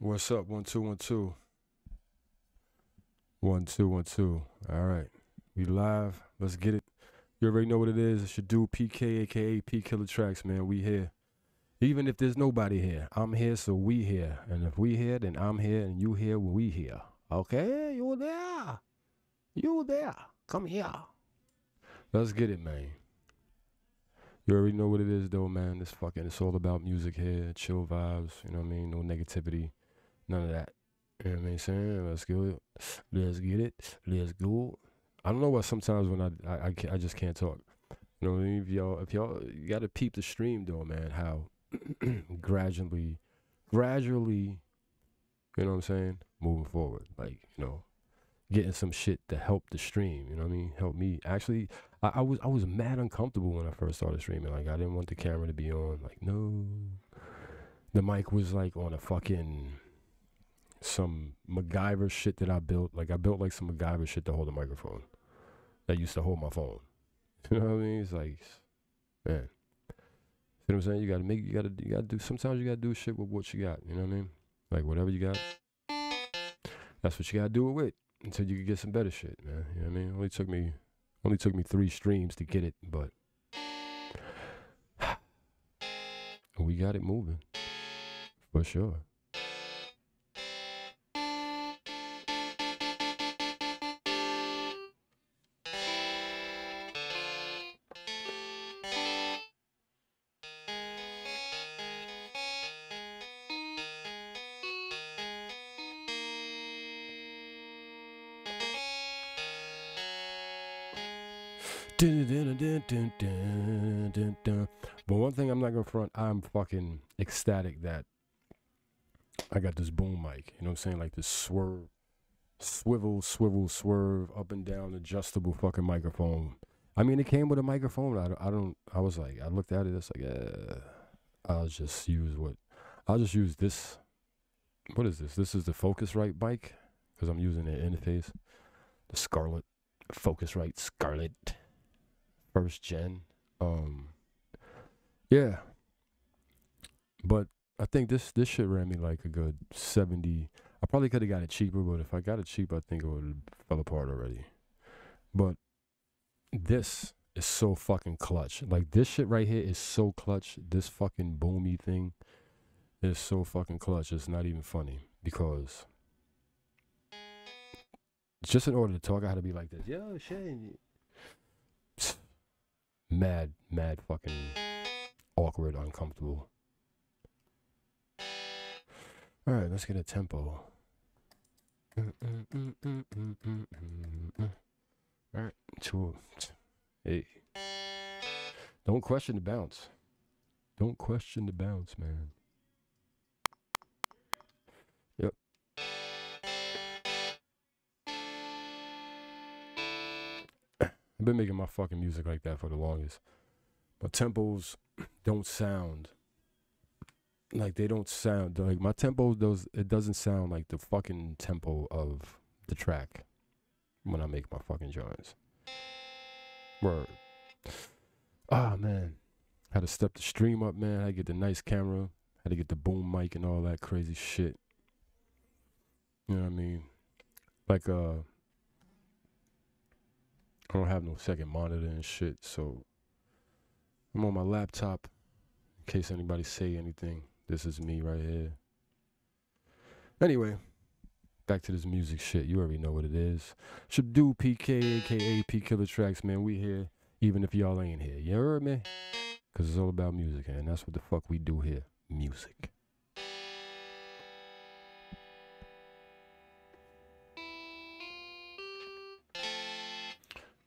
What's up? One two one two. One two one two. All right, we live. Let's get it. You already know what it is. It's your dude PK, aka P Killer Tracks, man. We here. Even if there's nobody here, I'm here, so we here. And if we here, then I'm here, and you here when we here. Okay, you there? You there? Come here. Let's get it, man. You already know what it is, though, man. It's fucking. It's all about music here. Chill vibes. You know what I mean? No negativity. None of that. You know what I mean? Saying, let's it. Let's get it. Let's go. I don't know what sometimes when I I, I, I just can't talk. You know what I mean? If y'all, if y'all, you got to peep the stream though, man. How gradually, gradually, you know what I'm saying? Moving forward, like you know, getting some shit to help the stream. You know what I mean? Help me. Actually, I, I was I was mad uncomfortable when I first started streaming. Like I didn't want the camera to be on. Like no, the mic was like on a fucking some MacGyver shit that I built. Like I built like some MacGyver shit to hold a microphone that used to hold my phone. You know what I mean? It's like, man. You know what I'm saying? You gotta make, you gotta, you gotta do. Sometimes you gotta do shit with what you got. You know what I mean? Like whatever you got, that's what you gotta do it with until you can get some better shit, man. You know what I mean? only took me, only took me three streams to get it, but we got it moving for sure. But one thing I'm not gonna front, I'm fucking ecstatic that I got this boom mic. You know what I'm saying? Like this swerve, swivel, swivel, swerve, up and down, adjustable fucking microphone. I mean, it came with a microphone. I, I don't. I was like, I looked at it. It's like, uh, I'll just use what. I'll just use this. What is this? This is the Focusrite mic because I'm using the interface. The Scarlett, Focusrite Scarlett, first gen. Um, yeah. But I think this this shit ran me like a good seventy. I probably could have got it cheaper, but if I got it cheap, I think it would have fell apart already. But this is so fucking clutch. Like this shit right here is so clutch. This fucking boomy thing is so fucking clutch. It's not even funny because just in order to talk, I had to be like this. Yo, shit. Mad, mad fucking awkward, uncomfortable. All right, let's get a tempo. All right, two. Hey, don't question the bounce. Don't question the bounce, man. I've been making my fucking music like that for the longest. My tempos don't sound like they don't sound like my tempo does it doesn't sound like the fucking tempo of the track when I make my fucking joints. Word. Ah man. Had to step the stream up, man. Had to get the nice camera. Had to get the boom mic and all that crazy shit. You know what I mean? Like uh I don't have no second monitor and shit, so I'm on my laptop in case anybody say anything. This is me right here. Anyway, back to this music shit. You already know what it is. Should do PK, aka P Killer Tracks, man. We here, even if y'all ain't here. You heard me? Because it's all about music, and that's what the fuck we do here music.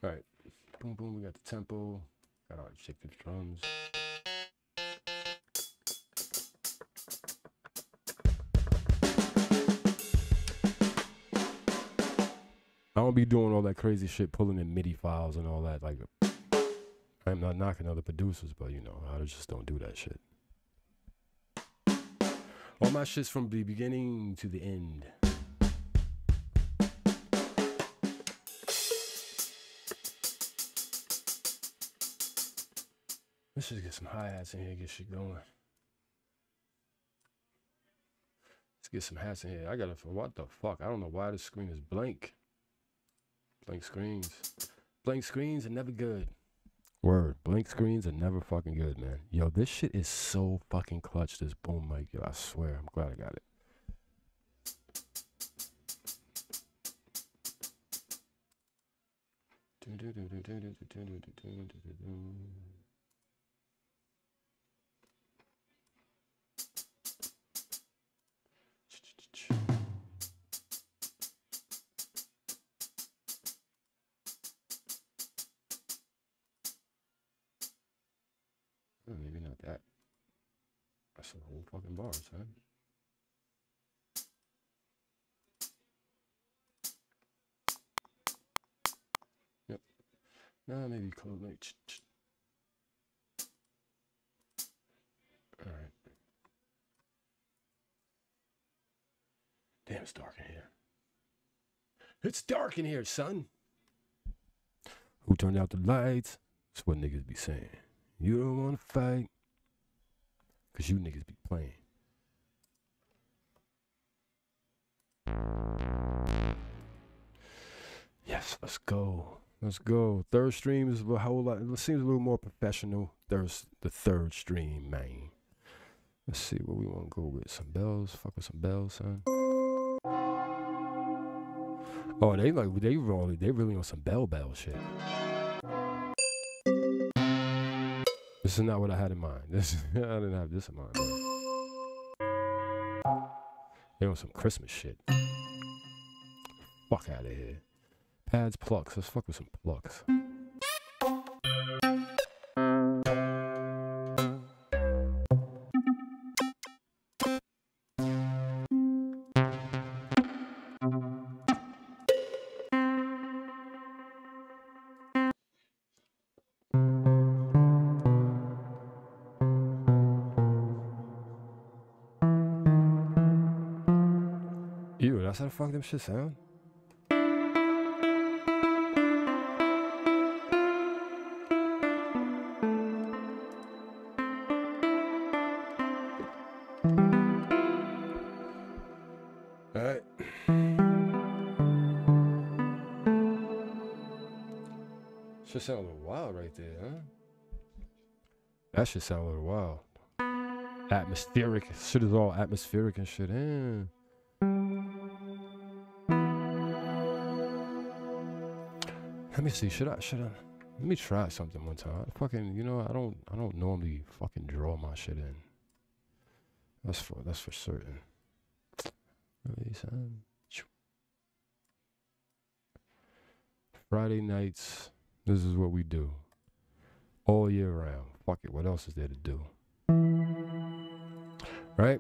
All right. Boom, boom. We got the tempo. Got to shake the drums. I don't be doing all that crazy shit, pulling in MIDI files and all that. Like, I'm not knocking other producers, but you know, I just don't do that shit. All my shit's from the beginning to the end. Let's just get some hi hats in here, get shit going. Let's get some hats in here. I gotta. What the fuck? I don't know why this screen is blank. Blank screens. Blank screens are never good. Word. Blank screens are never fucking good, man. Yo, this shit is so fucking clutch. This boom mic, yo. I swear. I'm glad I got it. Oh, All right. Damn, it's dark in here. It's dark in here, son. Who turned out the lights? That's what niggas be saying. You don't want to fight. Because you niggas be playing. Yes, let's go. Let's go. Third stream is a whole lot. It seems a little more professional. There's the third stream, man. Let's see what we want to go with. Some bells. Fuck with some bells, son. Oh, they like they really they really on some bell bell shit. This is not what I had in mind. This I didn't have this in mind. Man. They on some Christmas shit. Fuck out of here. Pads plucks. Let's fuck with some plucks. Ew, that's how the fuck them shit sound? Should sound a little wild. Atmospheric. Shit is all atmospheric and shit. Eh. Let me see. Should I? Should I? Let me try something one time. I fucking, you know, I don't, I don't normally fucking draw my shit in. That's for, that's for certain. Friday nights. This is what we do. All year round. Fuck it. What else is there to do? Right?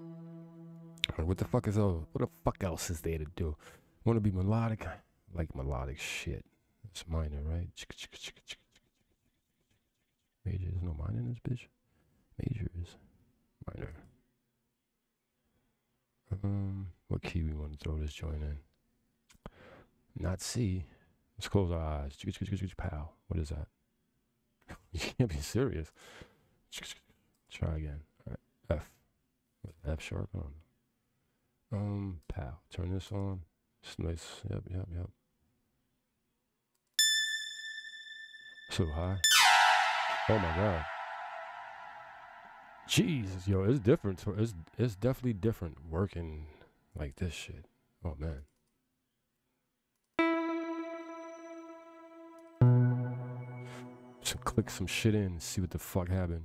What the fuck is all? What the fuck else is there to do? Want to be melodic? I like melodic shit. It's minor, right? Major. There's no minor in this bitch. Major is minor. Um, what key we want to throw this joint in? Not C. Let's close our eyes. Pow. What is that? you can't be serious. Try again. All right. F. F sharp on. Um, pow. Turn this on. It's nice. Yep, yep, yep. So high. Oh my god. Jesus, yo, it's different. It's it's definitely different working like this shit. Oh man. Click some shit in and see what the fuck happened.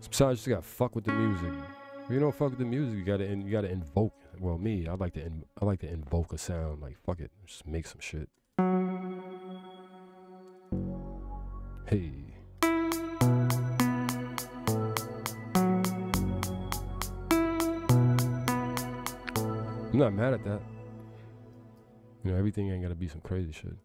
Sometimes you just gotta fuck with the music. If you don't fuck with the music, you gotta you gotta invoke. Well, me, I like to I like to invoke a sound. Like fuck it, just make some shit. Hey. I'm not mad at that. You know, everything ain't gotta be some crazy shit.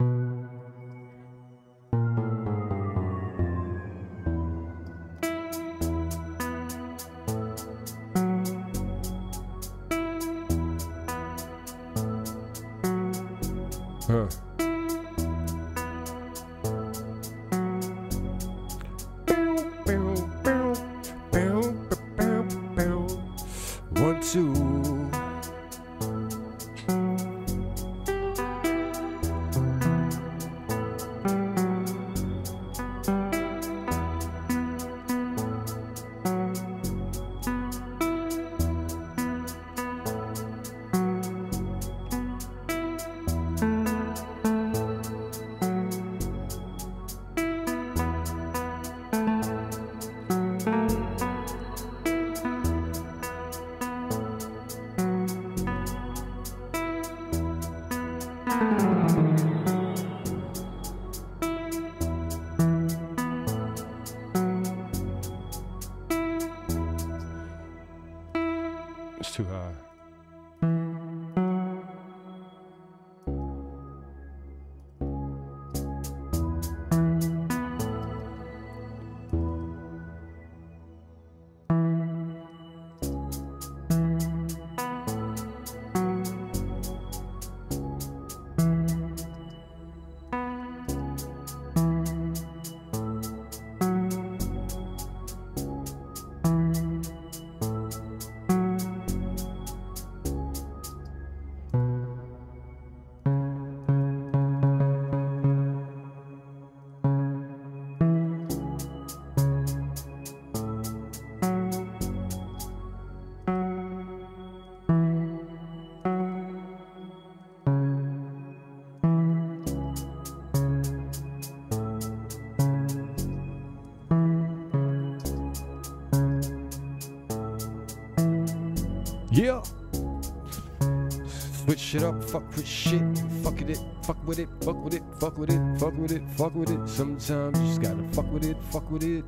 Fuck with it. Sometimes you just gotta fuck with it, fuck with it.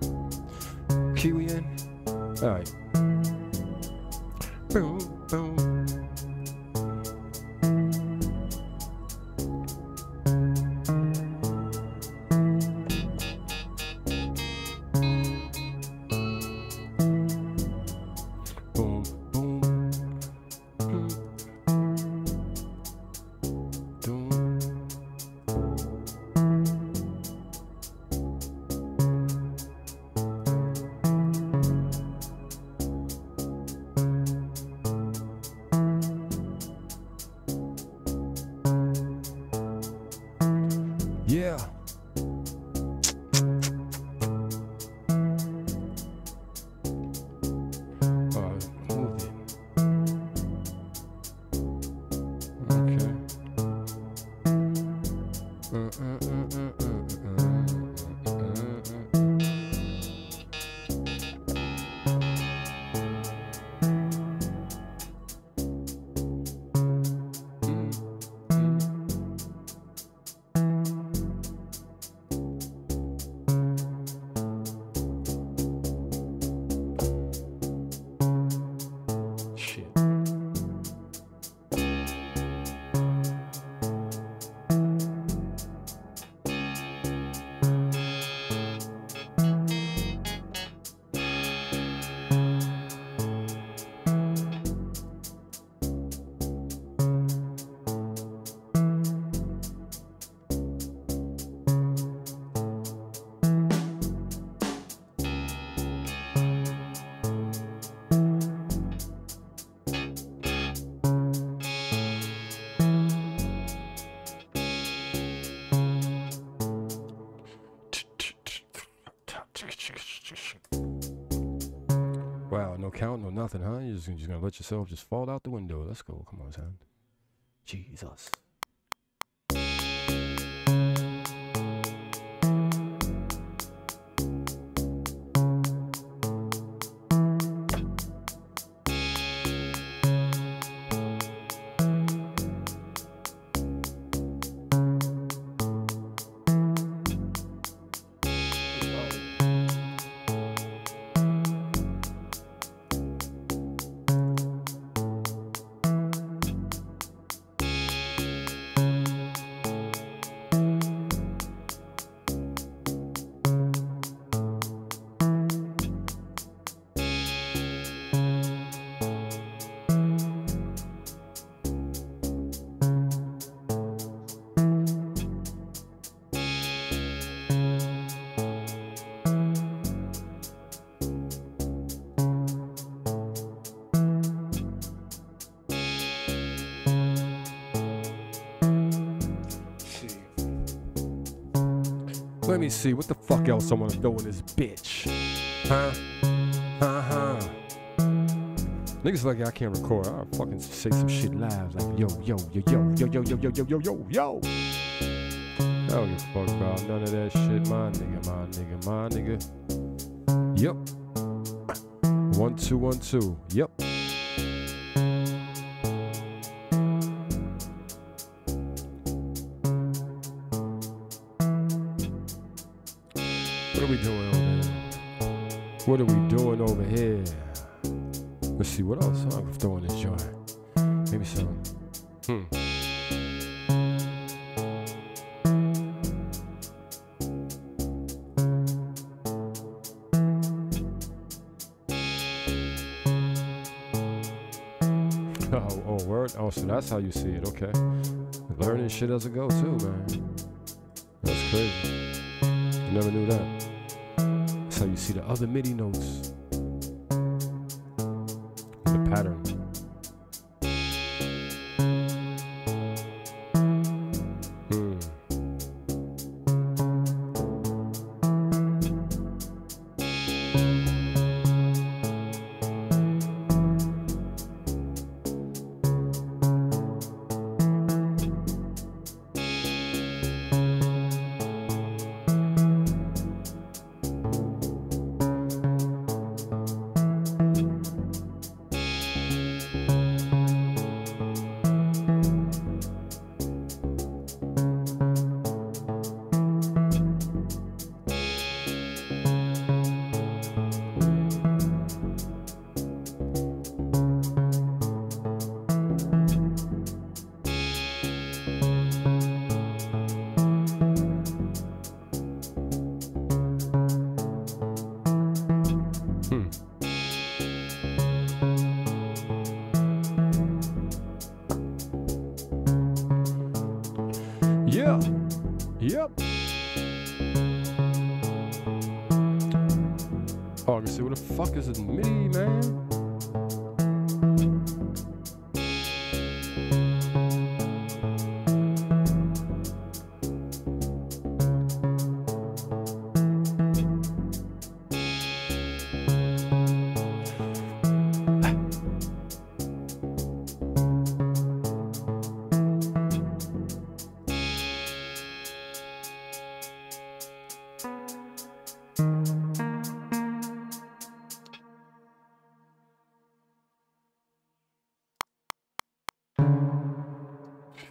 Kiwi in. Alright. Wow, no count, no nothing, huh? You're just, you're just gonna let yourself just fall out the window. Let's go. Come on, son. Jesus. See what the fuck else I wanna throw in this bitch. Huh? Uh-huh. Niggas like I can't record. I'll fucking say some shit live like yo, yo, yo, yo, yo, yo, yo, yo, yo, yo, yo, yo. I don't give a fuck about none of that shit, my nigga, my nigga, my nigga. Yep. One, two, one, two. Yep. You see it. Okay. Learning shit as it go,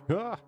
Ah.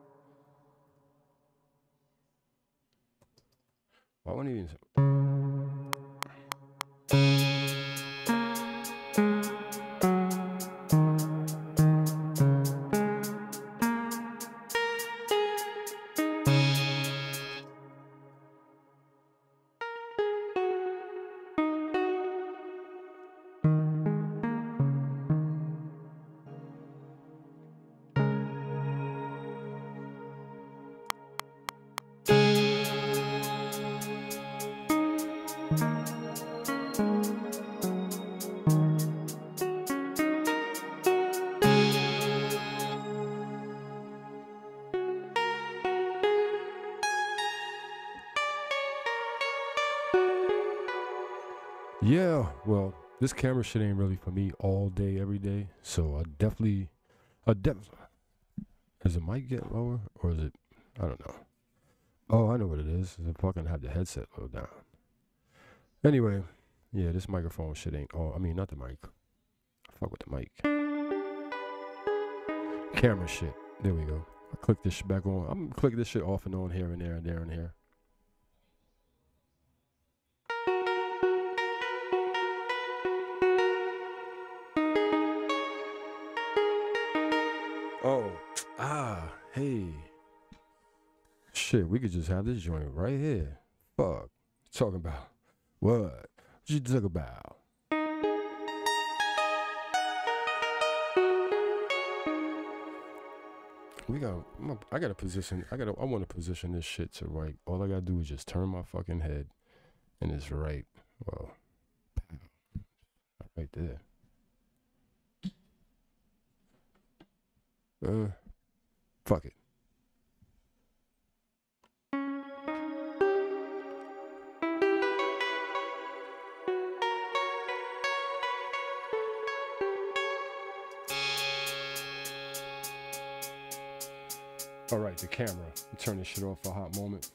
This camera shit ain't really for me all day, every day. So I definitely, I def. Does the mic get lower or is it? I don't know. Oh, I know what it is. I fucking have the headset low down. Anyway, yeah, this microphone shit ain't. Oh, I mean, not the mic. Fuck with the mic. Camera shit. There we go. I click this shit back on. I'm gonna click this shit off and on here and there and there and here. We could just have this joint right here. Fuck. Talking about what? What you talk about? We got. I got to position. I got. to I want to position this shit to right. All I gotta do is just turn my fucking head, and it's right. Well, right there. Uh, Shit off a hot moment.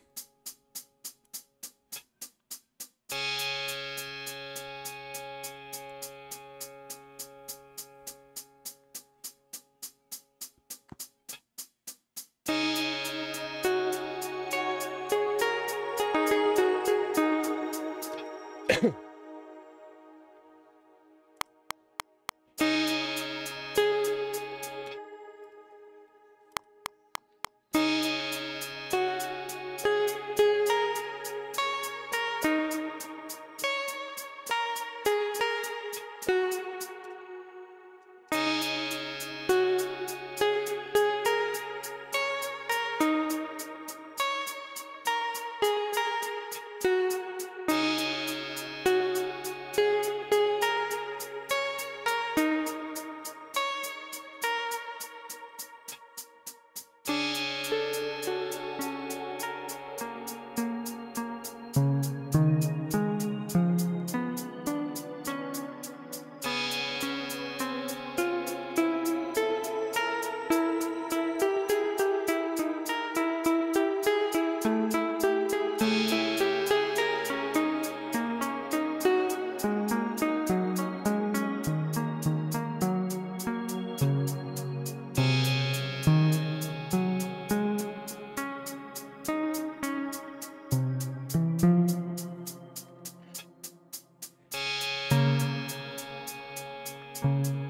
Gotta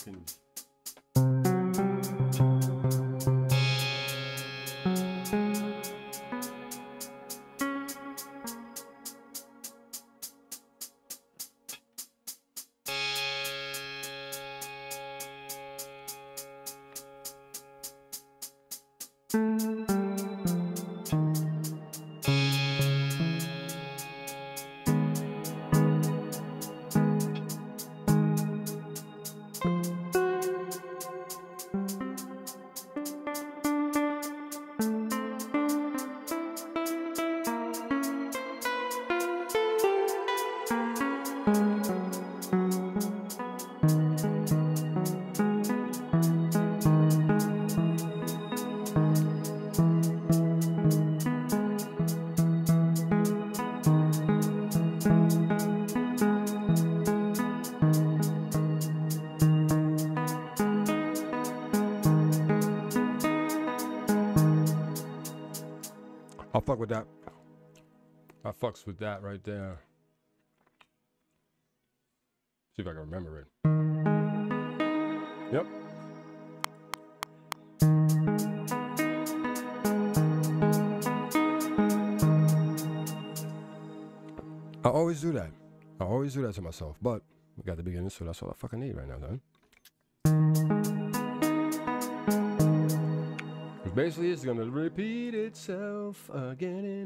fucking fucks with that right there. See if I can remember it. Yep. I always do that. I always do that to myself. But we got the beginning, so that's all I fucking need right now, then. Basically, it's gonna repeat itself again.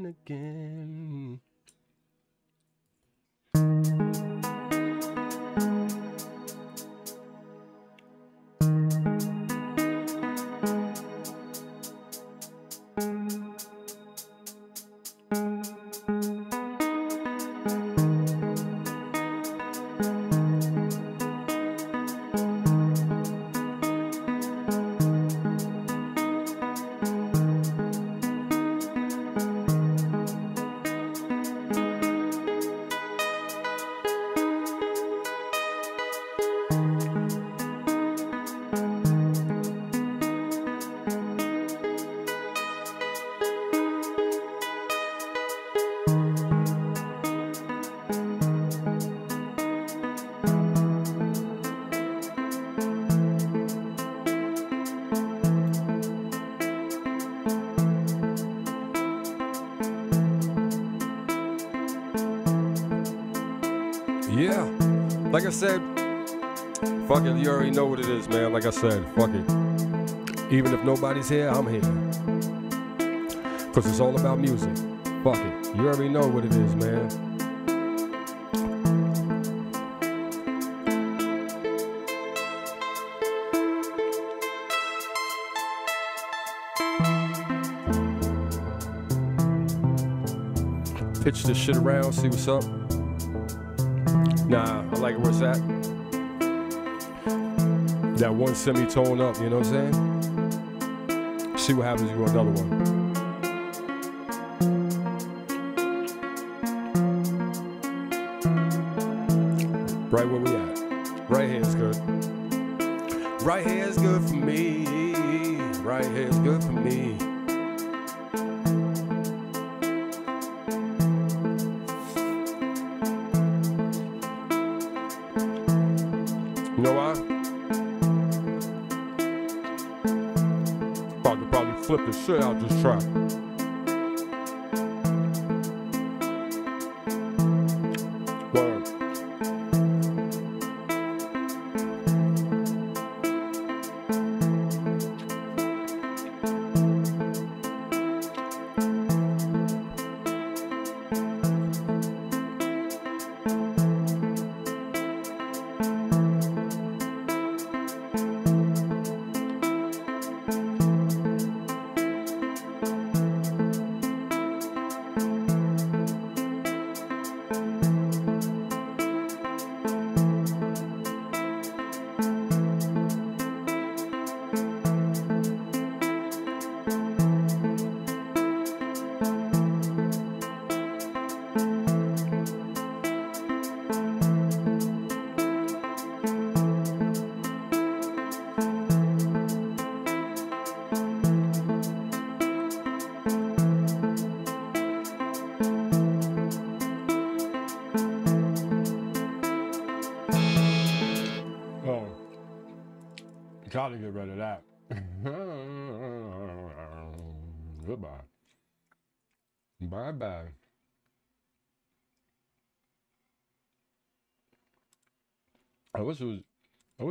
Man. Like I said, fuck it. Even if nobody's here, I'm here. Cause it's all about music. Fuck it. You already know what it is, man. Pitch this shit around, see what's up. Nah, I like it where it's at. That one semitone up, you know what I'm saying? See what happens if you go another one. Right where we at. Right here is good. Right here is good for me. Right here is good for me. Flip the shit out this track.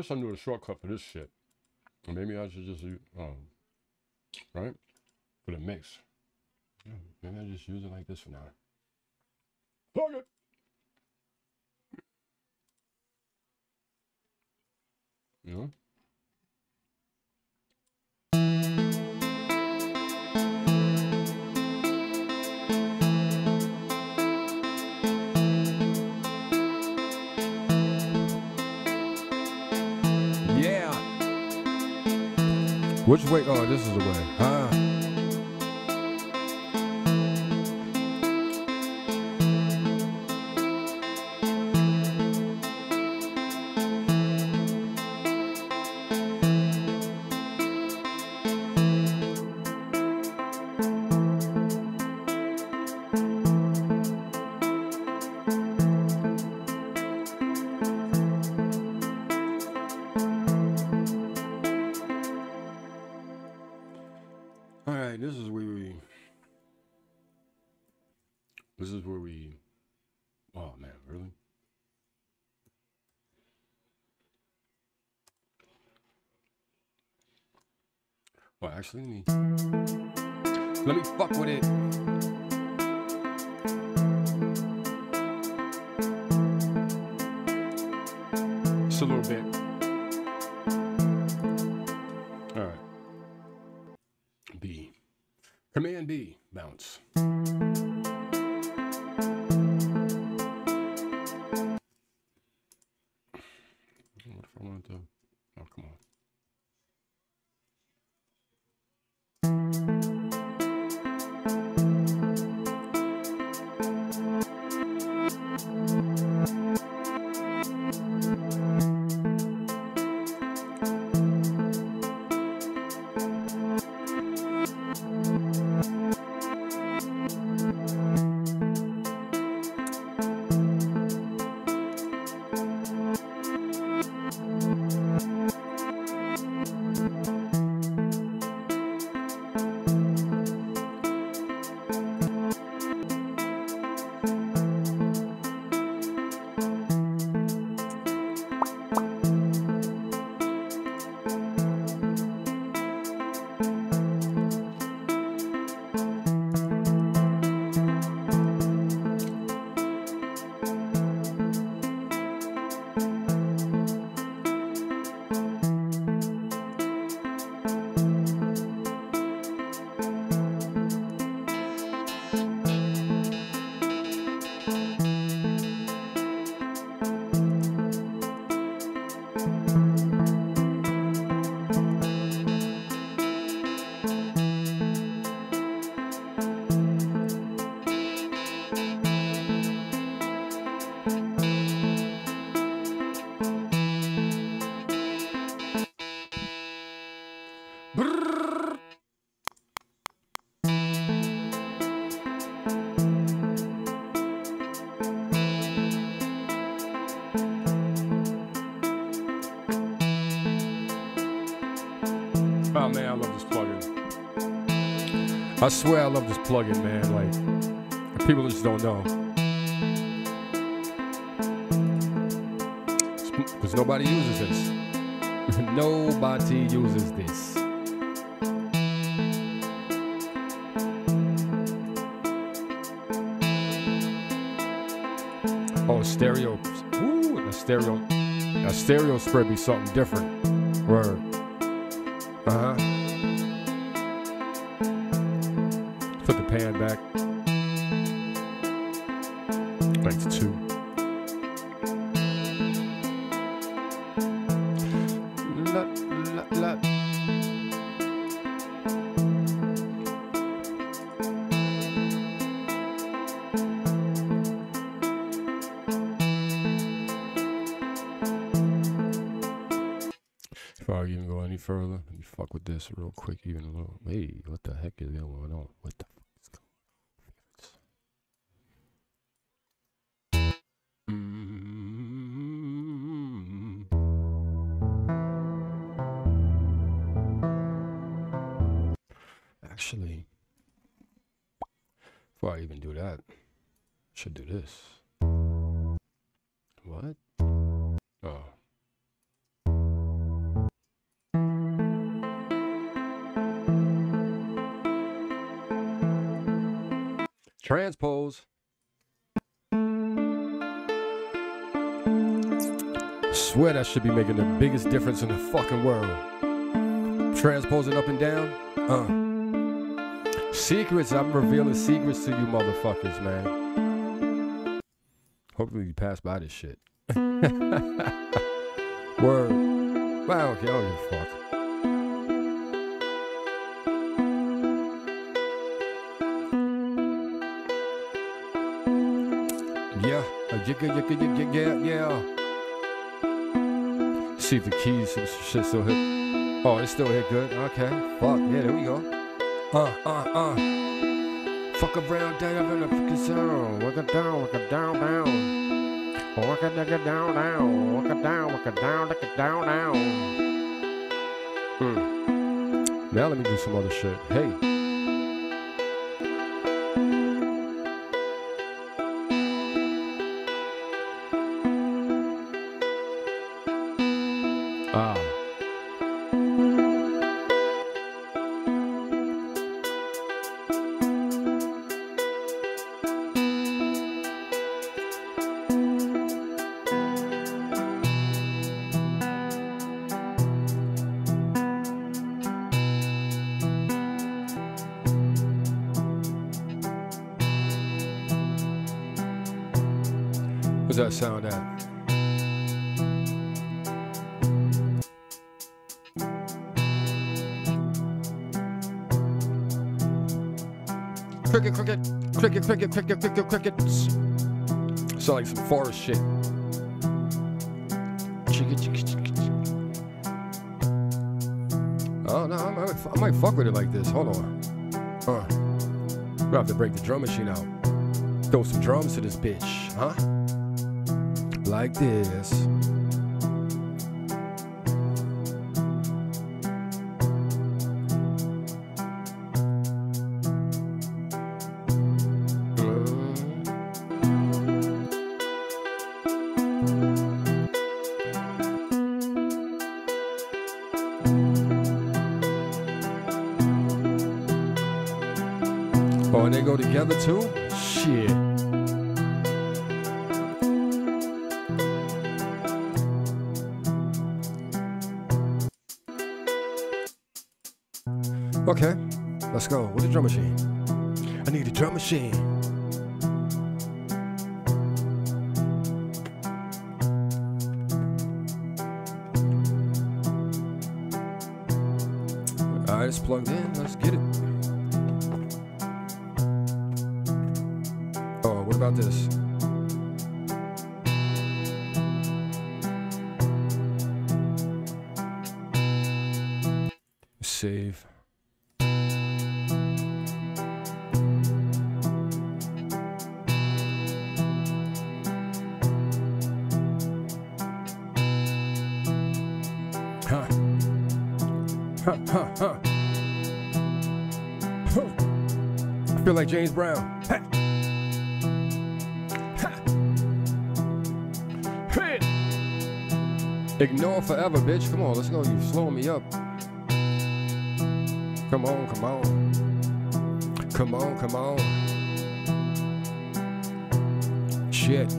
I wish I knew a shortcut for this shit. Maybe I should just use, um, right? For the mix. Maybe I just use it like this for now. Which way? Oh, this is the way. Ah. I swear I love this plugin, man. Like people just don't know. Because nobody uses this. nobody uses this. Oh, stereo. Ooh, the stereo. A stereo spread be something different. Word. Biggest difference in the fucking world. Transposing up and down. Uh. Secrets. I'm revealing secrets to you motherfuckers, man. Hopefully you pass by this shit. Word. Well, okay, I a fuck. Yeah, yeah, yeah, yeah, yeah, yeah. See if the keys, some shit still hit. Oh, it still hit good. Okay, fuck, yeah, there we go. Uh, uh, uh. Fuck around, down in the fucking zone. Work it down, work it down, down. Work it, work it down, down. Work it down, work it down, work it down, down. Hmm. Now let me do some other shit. Hey. Cricket, cricket, cricket, cricket, crickets. Sound like some forest shit. Oh no, I might, I might fuck with it like this. Hold on. Uh, we'll have to break the drum machine out. Throw some drums to this bitch, huh? Like this. Together too? Shit. Okay, let's go. Where's the drum machine? I need a drum machine. Brown. Ha. Hey. Ignore forever, bitch. Come on, let's go. You slowing me up. Come on, come on. Come on, come on. Shit.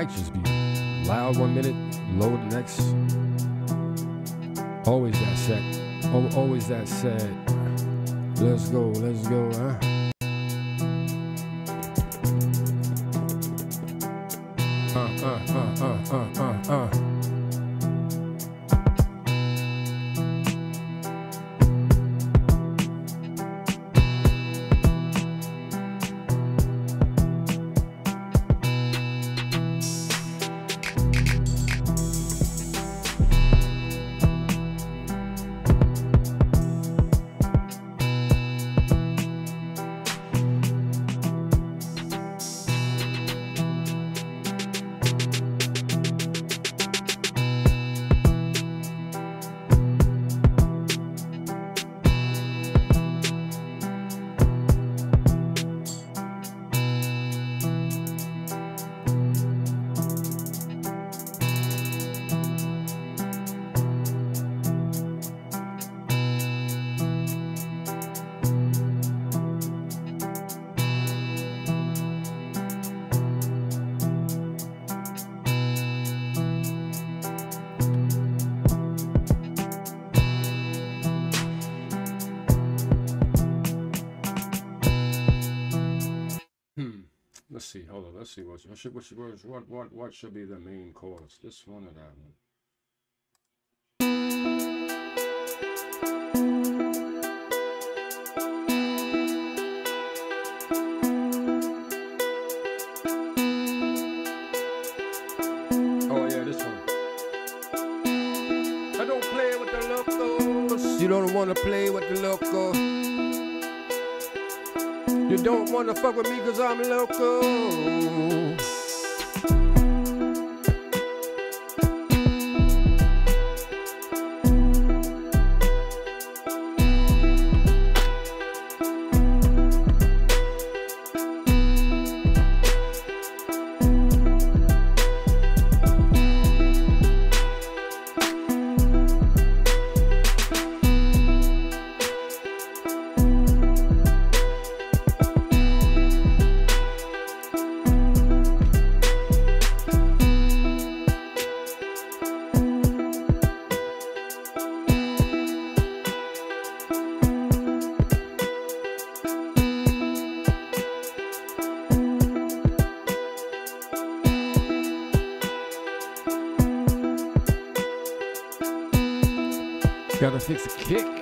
Mic just be loud one minute, low the next. Always that set. Oh, always that set. Let's go, let's go, huh? Should what should, what what what should be the main chorus. This one or that one. Oh yeah, this one. I don't play with the locals. You don't wanna play with the locals. You don't wanna fuck with me cause I'm local. Gotta a kick.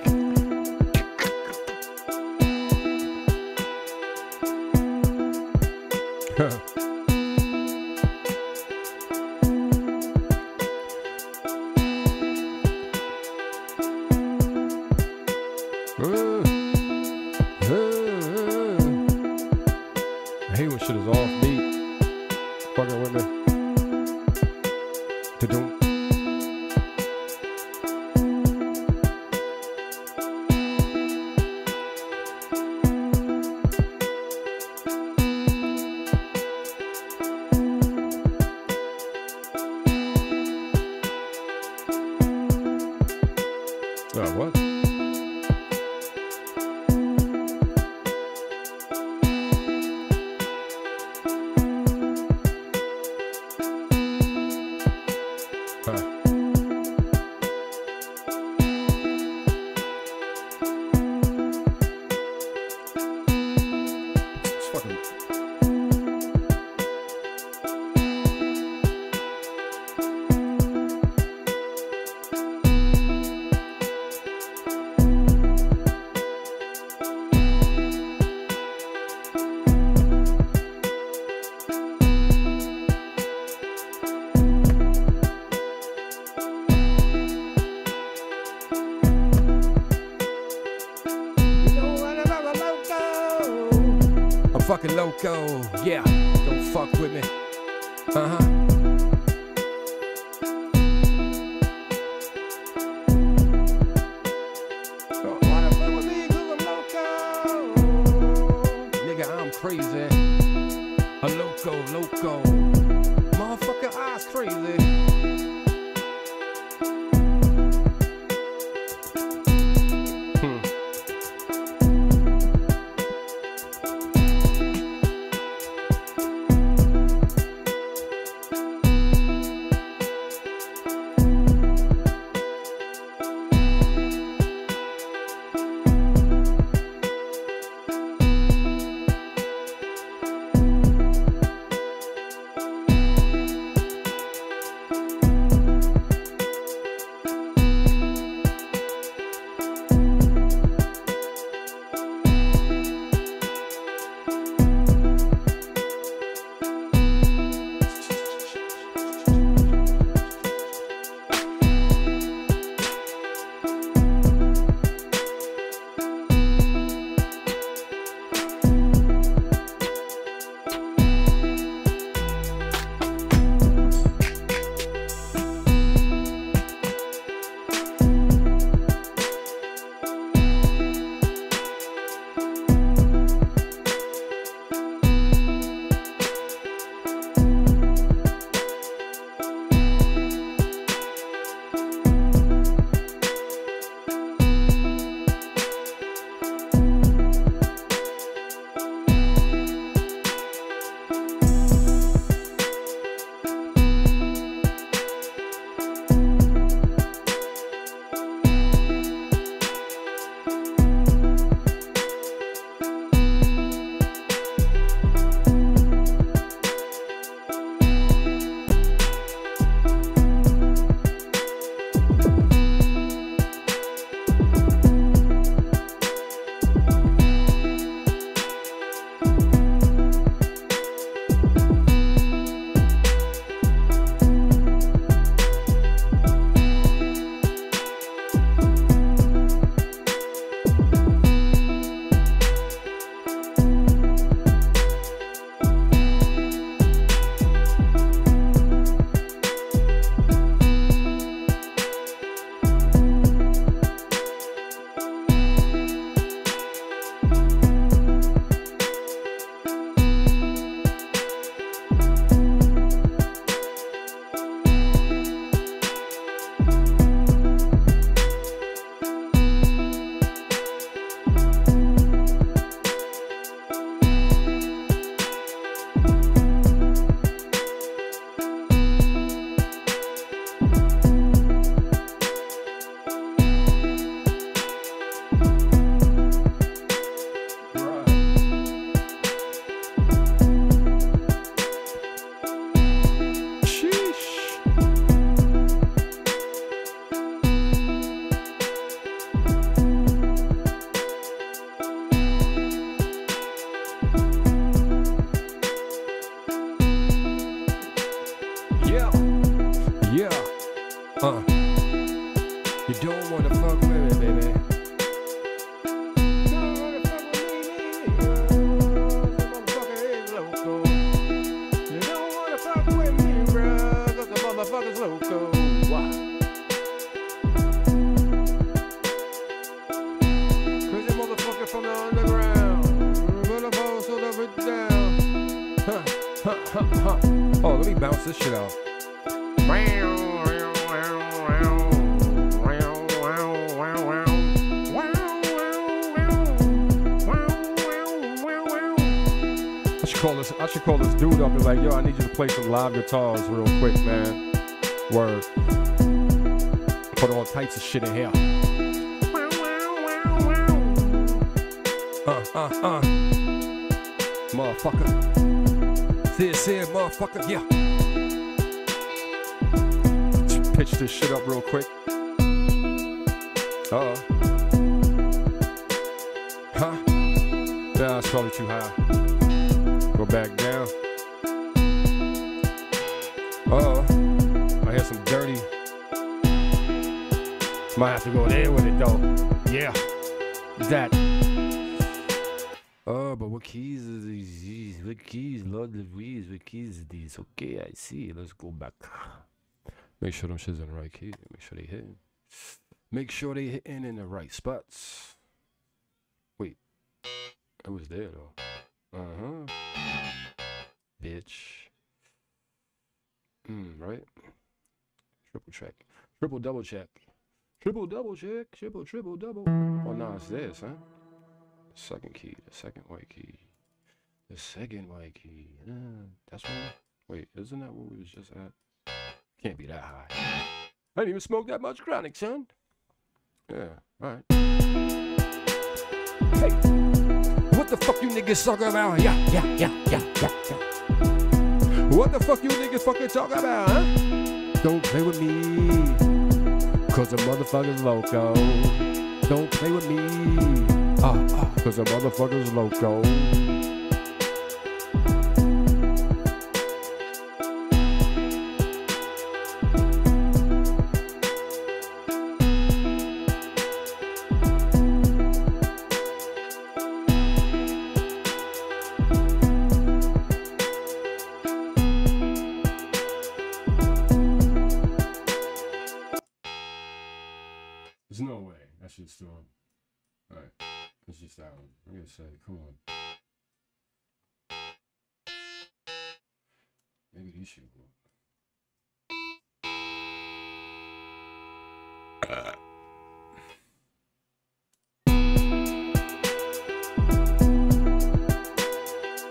like, yo, I need you to play some live guitars real quick, man. Word. Put all types of shit in here. Uh, uh, uh. Motherfucker. This here, motherfucker, yeah. Pitch this shit up real quick. Uh oh. Huh? Yeah, it's probably too high. These? Okay, I see. Let's go back. Make sure them shits in the right key. Make sure they hitting. Make sure they hitting in the right spots. Wait. It was there though. Uh-huh. Bitch. Mm, right? Triple check. Triple double check. Triple double check. Triple triple double. Oh no, it's this, huh? Second key. The second white key. The second white key. Uh, that's one. Wait, isn't that what we was just at? Can't be that high. I didn't even smoke that much chronic, son. Yeah, alright. Hey, what the fuck you niggas talking about? Yeah, yeah, yeah, yeah, yeah, yeah. What the fuck you niggas fucking talking about, huh? Don't play with me, cause the motherfucker's loco. Don't play with me, ah, ah, cause the motherfucker's loco.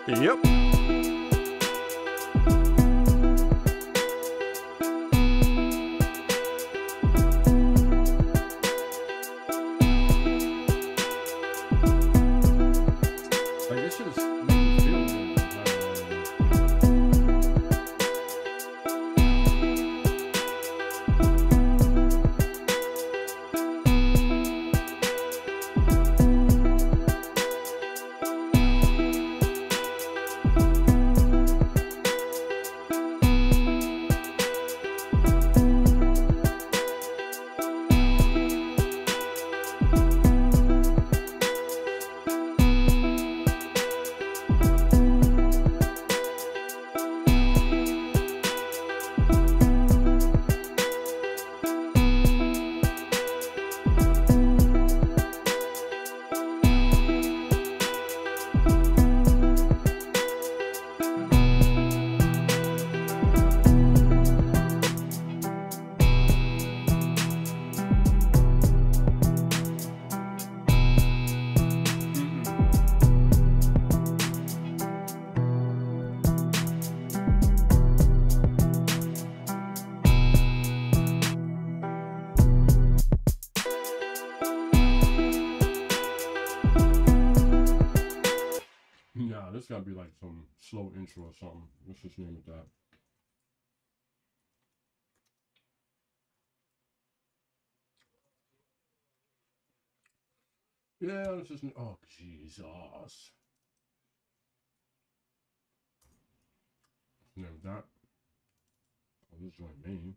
Yep. Yeah, let's just. Oh, Jesus. Name that. Oh, this joint me.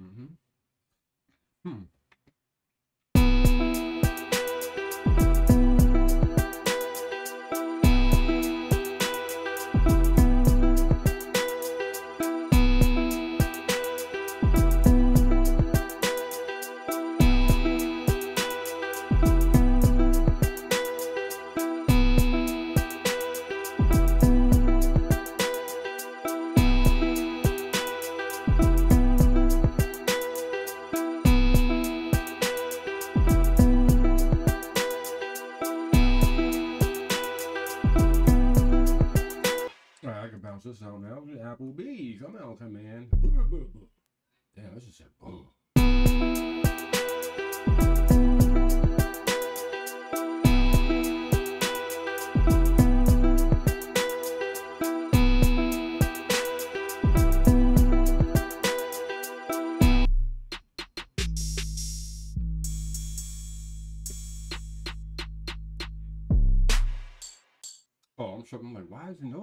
Mm-hmm. Hmm. Alright,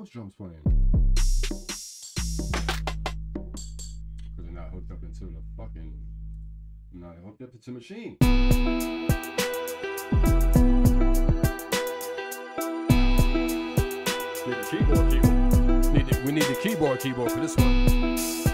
those drums playing? Because they're not hooked up into the fucking, not hooked up into the machine. Need the keyboard keyboard. Need the, we need the keyboard keyboard for this one.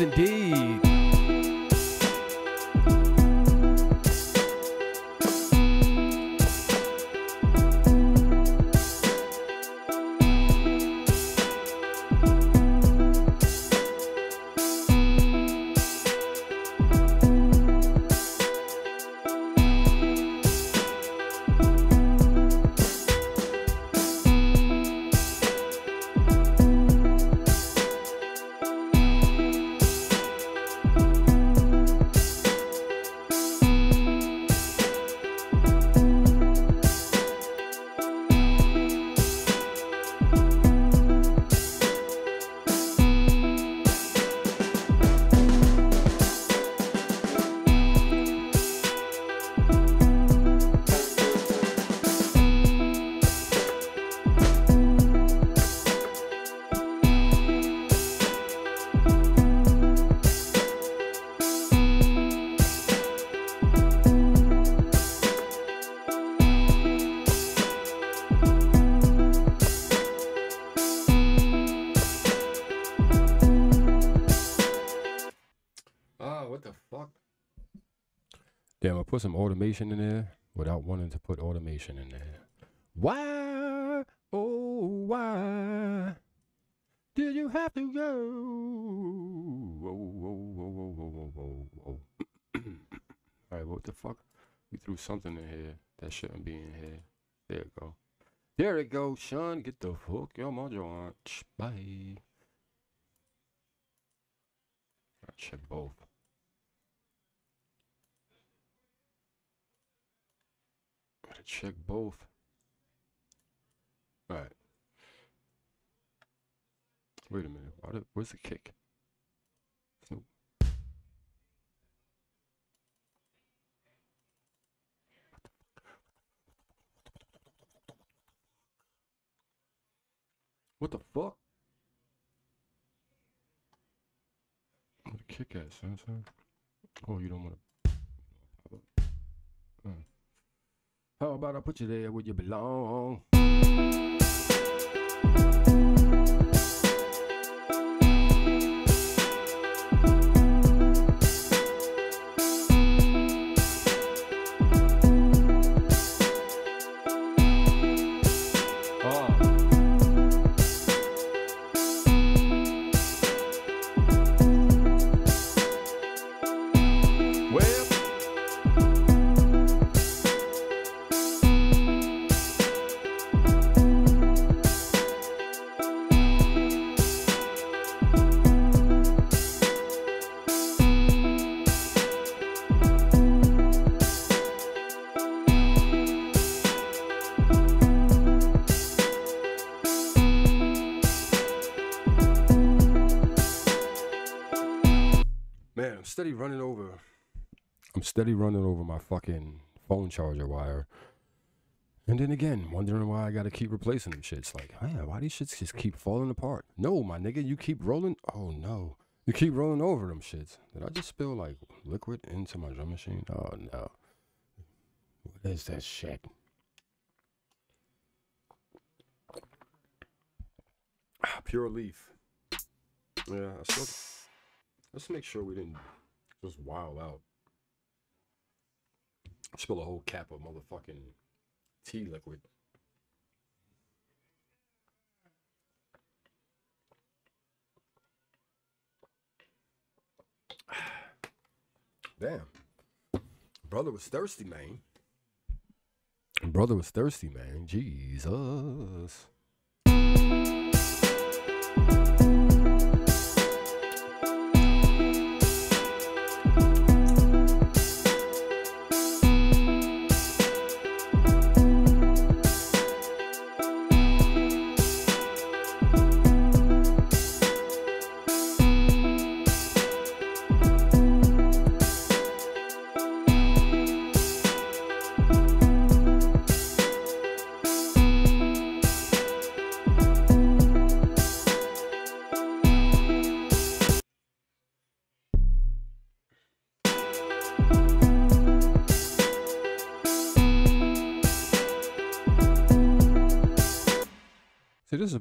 Indeed. Put some automation in there without wanting to put automation in there. Why, oh, why did you have to go? Whoa, whoa, whoa, whoa, whoa, whoa, whoa. All right, what the fuck? We threw something in here that shouldn't be in here. There it go. There it go, Sean. Get the fuck on my joint. Bye. I check both. Check both. Alright. Wait a minute. Why did- Where's the kick? What the fuck? Where the kick son? son? Oh, you don't want to. How about I put you there where you belong? Steady running over my fucking phone charger wire. And then again, wondering why I gotta keep replacing them shits. Like, man, why these shits just keep falling apart? No, my nigga, you keep rolling. Oh no, you keep rolling over them shits. Did I just spill like liquid into my drum machine? Oh no. What is that shit? Ah, pure leaf. Yeah, I still. Let's make sure we didn't just wild out. Spill a whole cap of motherfucking tea liquid. Damn. Brother was thirsty, man. Brother was thirsty, man. Jesus.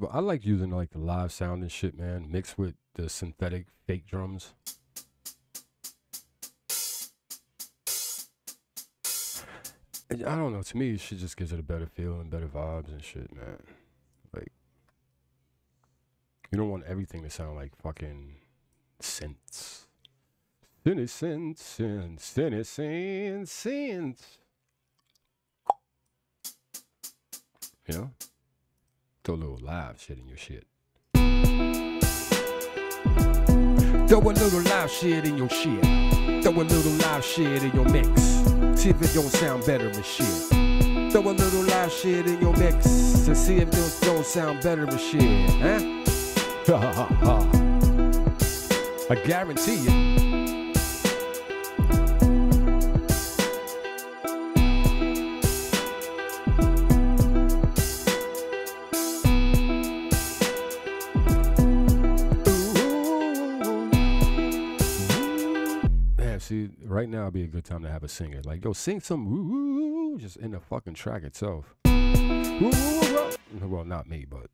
Is I like using like the live sound and shit, man, mixed with the synthetic fake drums. I don't know. To me, shit just gives it a better feel and better vibes and shit, man. Like, you don't want everything to sound like fucking synths. Innocent, innocent, synths. You know? Throw a little live shit in your shit. Throw a little live shit in your shit. Throw a little live shit in your mix. See if it don't sound better than shit. Throw a little live shit in your mix and see if it don't sound better than shit. Huh? Ha ha ha. I guarantee you. Right now would be a good time to have a singer. Like, go sing some woo just in the fucking track itself. Well, not me, but.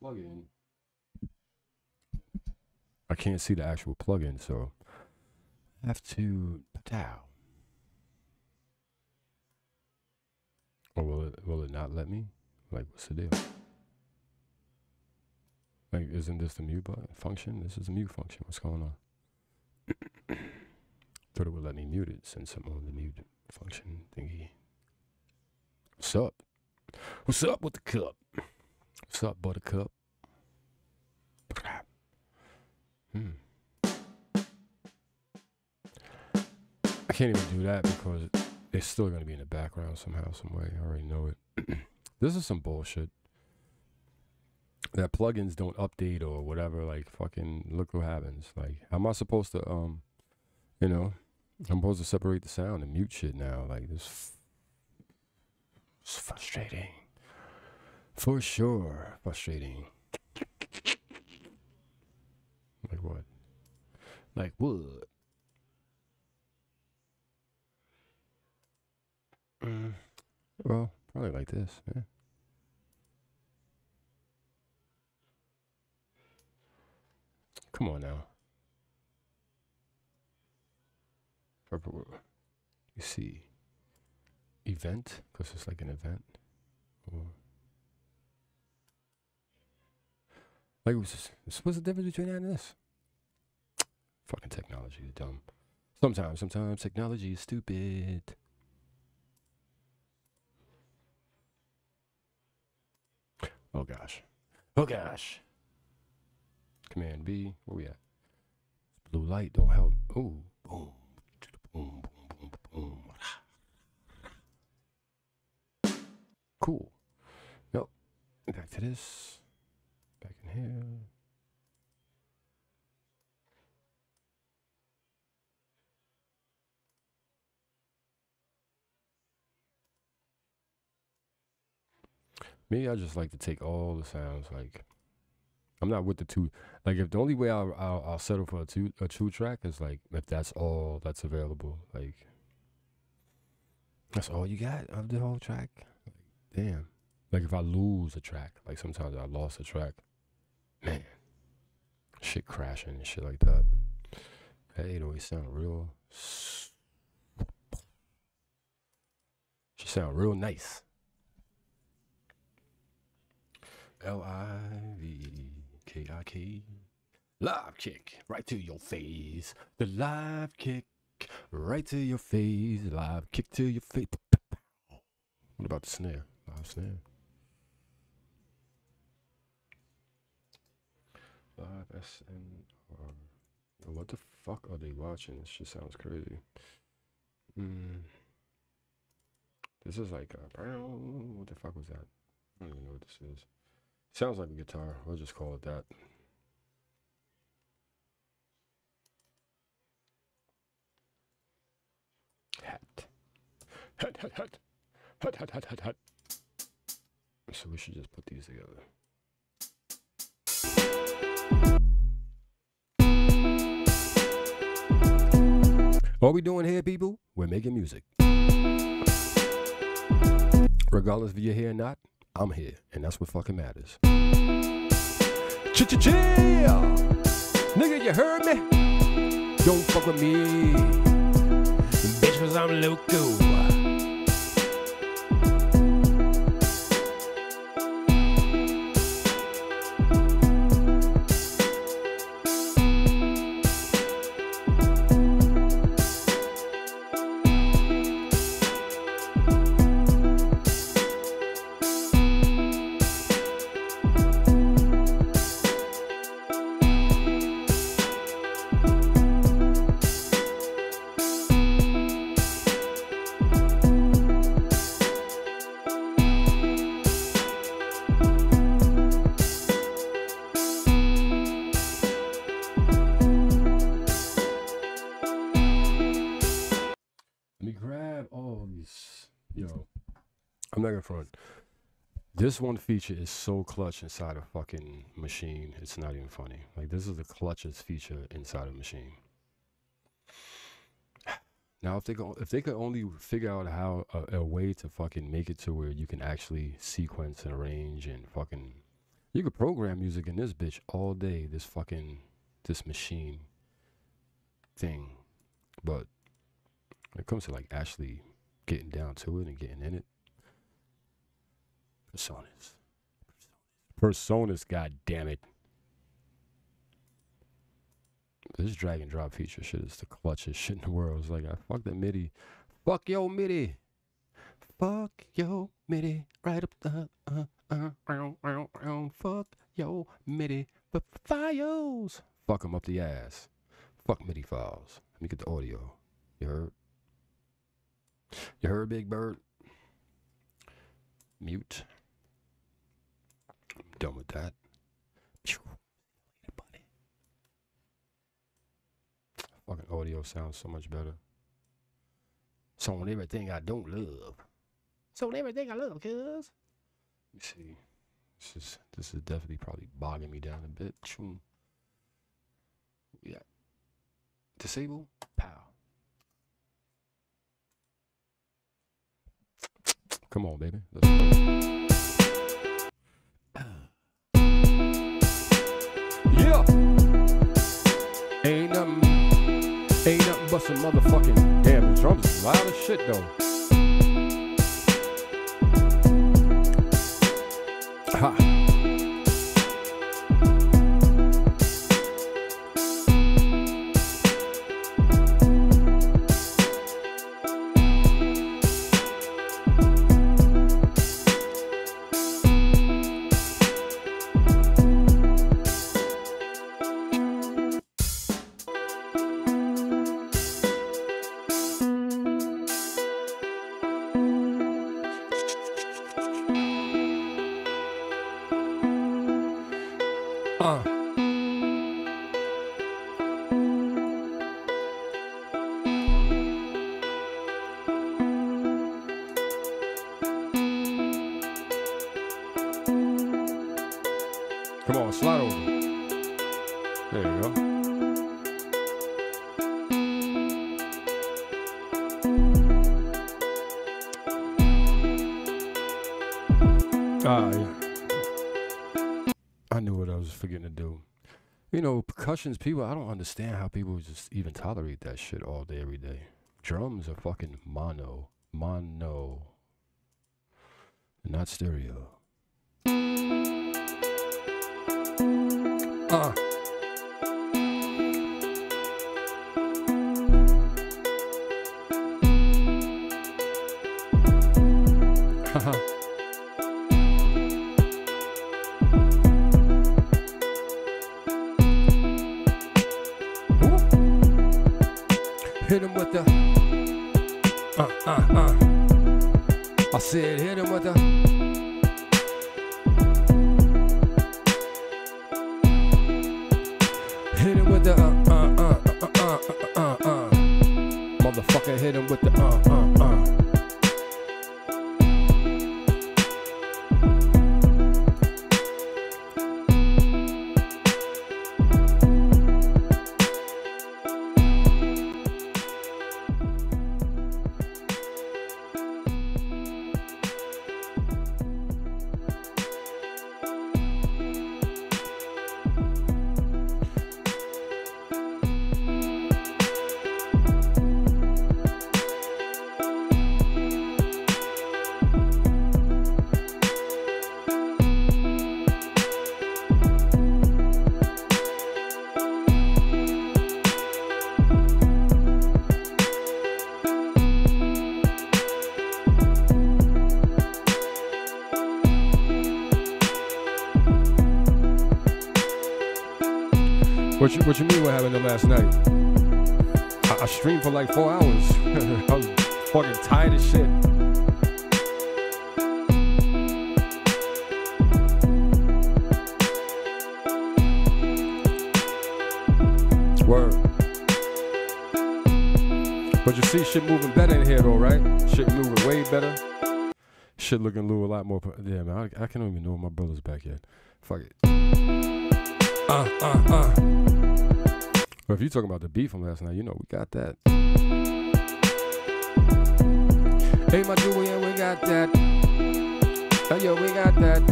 Plug-in. I can't see the actual plug-in, so I have to pow. Or will it will it not let me? Like what's the deal? Like isn't this the mute button function? This is the mute function. What's going on? Thought it would let me mute it since I'm on the mute function thingy. What's up? What's up with the cup? What's up, buttercup? Hmm. I can't even do that because it's still going to be in the background somehow, some way. I already know it. this is some bullshit. That plugins don't update or whatever. Like fucking, look what happens. Like, how am I supposed to, um, you know, I'm supposed to separate the sound and mute shit now. Like this, it's frustrating. For sure, frustrating. Like what? Like what? Mm, well, Probably like this, yeah. Come on now. You see, event, because it's like an event. Or like, what's, what's the difference between that and this? Fucking technology is dumb. Sometimes, sometimes technology is stupid. Oh gosh. Oh gosh. Command B. Where we at? Blue light don't help. Ooh. Boom. Boom. Boom. Boom. Boom. Cool. Nope. Back to this. Here. Me, I just like to take all the sounds. Like, I'm not with the two. Like, if the only way I'll I'll, I'll settle for a two a two track is like if that's all that's available. Like, that's all you got of the whole track. Like, damn. Like if I lose a track, like sometimes I lost a track, man, shit crashing and shit like that. That 808 sound real. She sound real nice. L I V K I K. Live kick right to your face. The live kick right to your face. Live kick to your face. What about the snare? Live snare. Live SNR. What the fuck are they watching? This shit sounds crazy. Mm. This is like a. What the fuck was that? I don't even know what this is. Sounds like a guitar. We'll just call it that. Hat. Hat, hat, hat. Hat, hat, hat, hat, hat. So we should just put these together. What we doing here, people? We're making music. Regardless if you're here or not, I'm here, and that's what fucking matters. Ch-ch-chill! Nigga, you heard me? Don't fuck with me. Bitch, cause I'm loco. This one feature is so clutch inside a fucking machine. It's not even funny. Like this is the clutchest feature inside a machine. Now, if they go, if they could only figure out how a, a, way to fucking make it to where you can actually sequence and arrange and fucking, you could program music in this bitch all day. This fucking this machine thing, but when it comes to like actually getting down to it and getting in it, Personas. Personas, god damn it. This drag and drop feature shit is the clutchest shit in the world. It's like, I fuck the MIDI. Fuck yo MIDI. Fuck yo MIDI. Right up the, uh, uh, uh, uh, uh, fuck yo MIDI. But files. Fuck them up the ass. Fuck MIDI files. Let me get the audio. You heard? You heard, Big Bird? Mute. Done with that. Fucking audio sounds so much better. So on everything I don't love. So on everything I love, cuz. Let me see. This is this is definitely probably bogging me down a bit. Yeah. Disable. Pow. Come on, baby. Yeah. Ain't nothing, ain't nothing but some motherfucking damn. The drums is loud as shit though. Ha. Percussions, people, I don't understand how people just even tolerate that shit all day, every day. Drums are fucking mono. Mono. Not stereo. Uh. Shit moving better in here though, right? Shit moving way better. Shit looking a lot more. Yeah, man, I, I can't even know my brother's back yet. Fuck it. Uh, uh, uh. If you talking about the beef from last night, you know we got that. Hey, my dude, yeah, we got that. Hey, yo, we got that.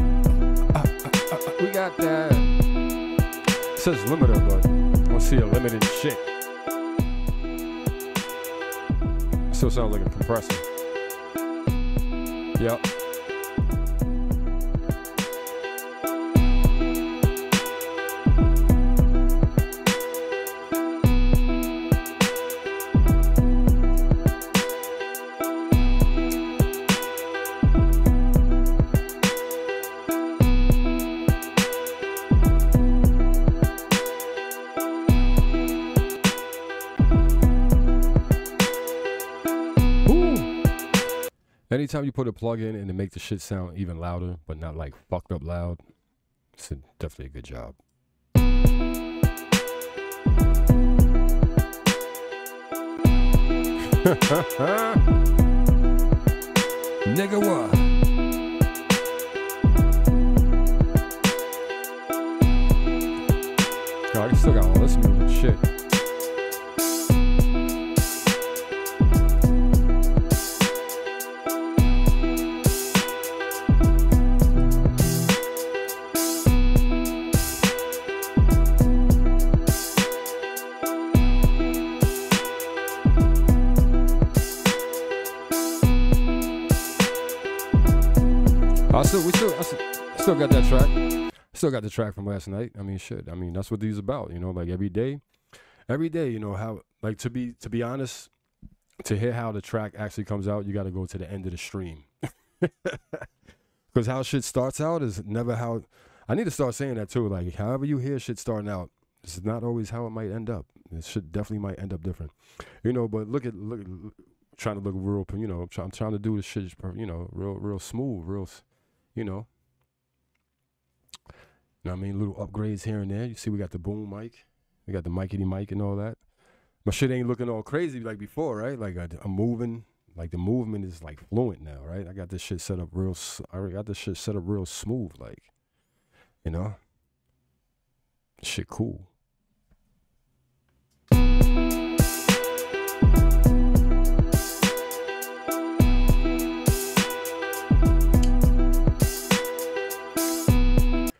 Uh, uh, uh, uh, we got that. It says limited, but I don't see a limited shit. Still sounds like a compressor. Yep. Anytime you put a plug in and it make the shit sound even louder, but not like fucked up loud, it's a, definitely a good job. Nigga, what? I still got all this shit. Still, got that track. Still got the track from last night. I mean, shit. I mean, that's what these about. You know, like every day, every day. You know how, like to be, to be honest, to hear how the track actually comes out, you got to go to the end of the stream. Because how shit starts out is never how. I need to start saying that too. Like, however you hear shit starting out, it's not always how it might end up. It should definitely might end up different. You know, but look at look, look trying to look real. You know, I'm trying to do this shit. You know, real real smooth, real. You know. You know what I mean? Little upgrades here and there. You see, we got the boom mic, we got the micity mic and all that. My shit ain't looking all crazy like before, right? Like I, I'm moving, like the movement is like fluent now, right? I got this shit set up real. I got this shit set up real smooth, like, you know. Shit, cool.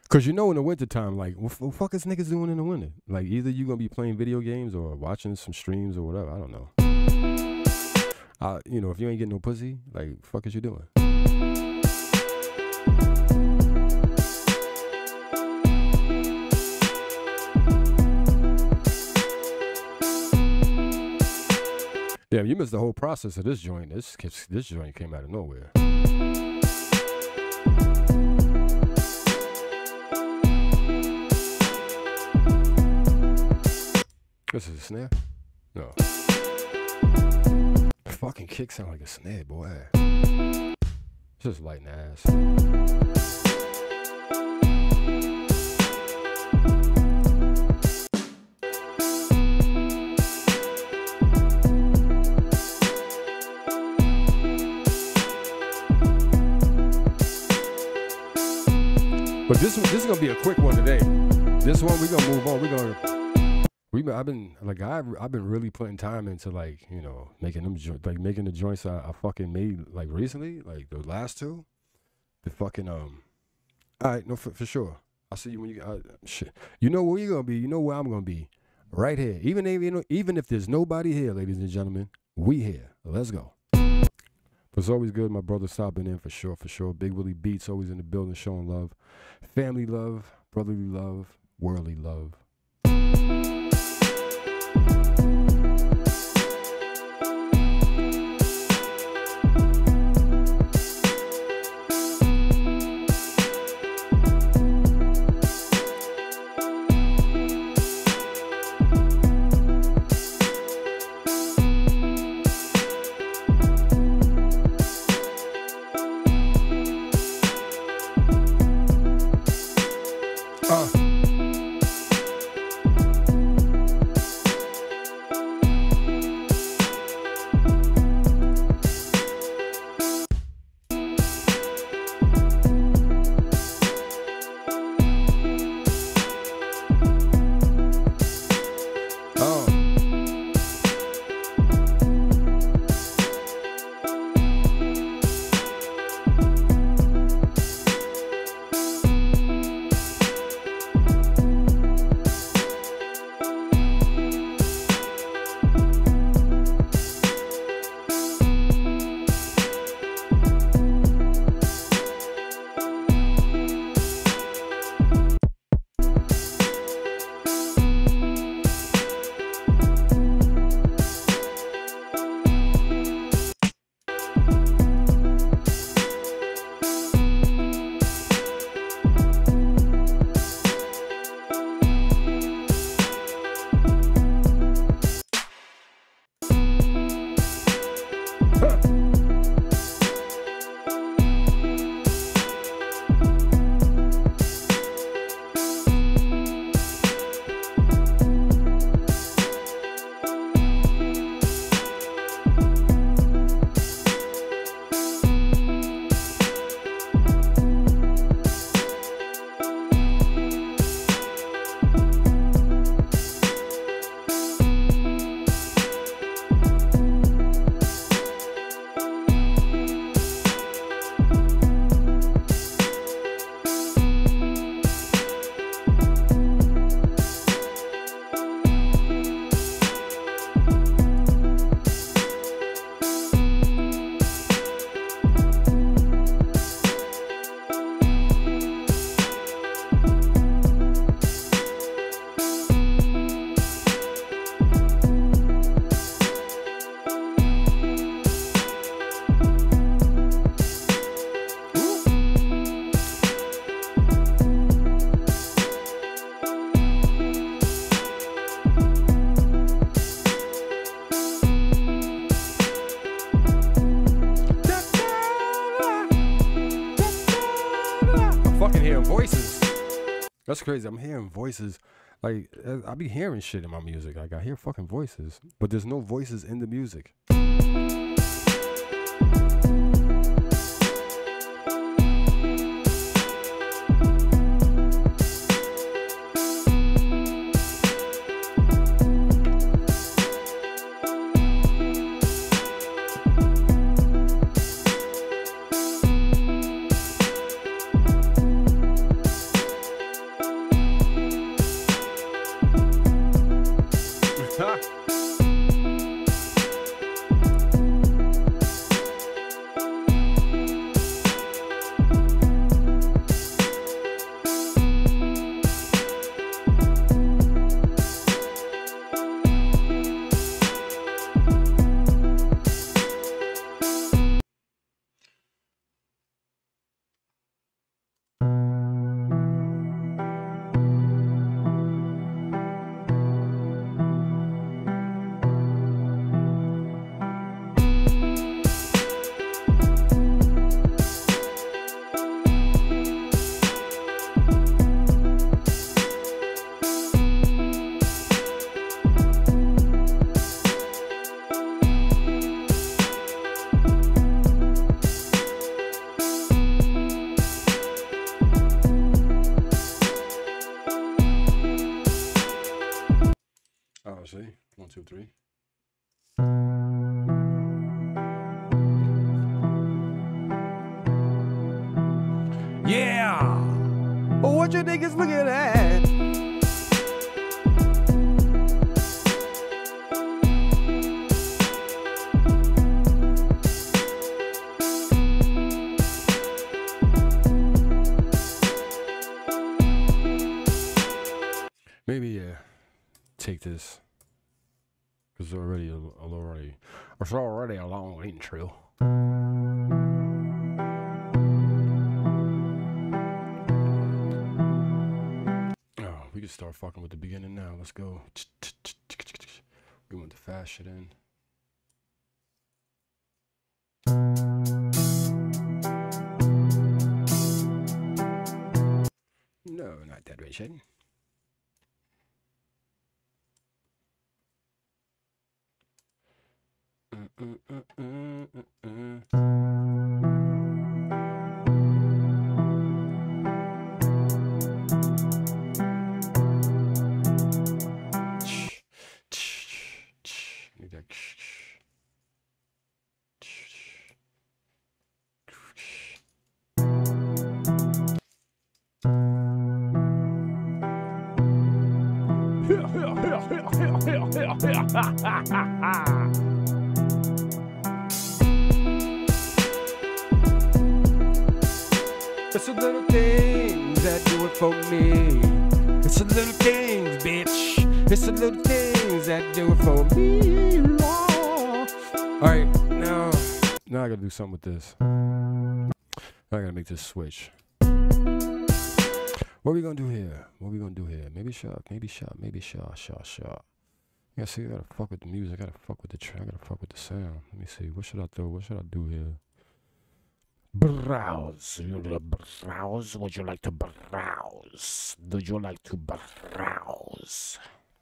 Cause you know in the wintertime, like what, what fuck is niggas doing in the winter? Like either you gonna be playing video games or watching some streams or whatever. I don't know. Uh, you know, if you ain't getting no pussy, like fuck is you doing? Yeah, you missed the whole process of this joint. This this joint came out of nowhere. This is a snare? No. Fucking kick sound like a snare, boy. Just lighting ass. But this this is gonna be a quick one today. This one we're gonna move on. We're gonna we I've been like I've I've been really putting time into like you know making them jo- like making the joints I, I fucking made like recently like the last two, the fucking um, all right no for, for sure. I'll see you when you uh, shit. You know where you're gonna be. You know where I'm gonna be. Right here. Even if you know even if there's nobody here ladies and gentlemen we here. Let's go. It's always good, my brother stopping in for sure, for sure. Big Willie Beats always in the building, showing love, family love, brotherly love, worldly love. That's crazy. I'm hearing voices. Like I be hearing shit in my music. Like I hear fucking voices, but there's no voices in the music. Two, three. Yeah! But what you niggas looking at? Shit in. It's the little things that do it for me. It's the little things, bitch. It's the little things that do it for me. All right, now, now I gotta do something with this. I gotta make this switch. What are we gonna do here? What are we gonna do here? Maybe shot, maybe shot, maybe shot, shot, shot. Yeah, see, I gotta fuck with the music. I gotta fuck with the track. I gotta fuck with the sound. Let me see. What should I throw? What should I do here? Browse. You wanna browse? Would you like to browse? Do you like to browse?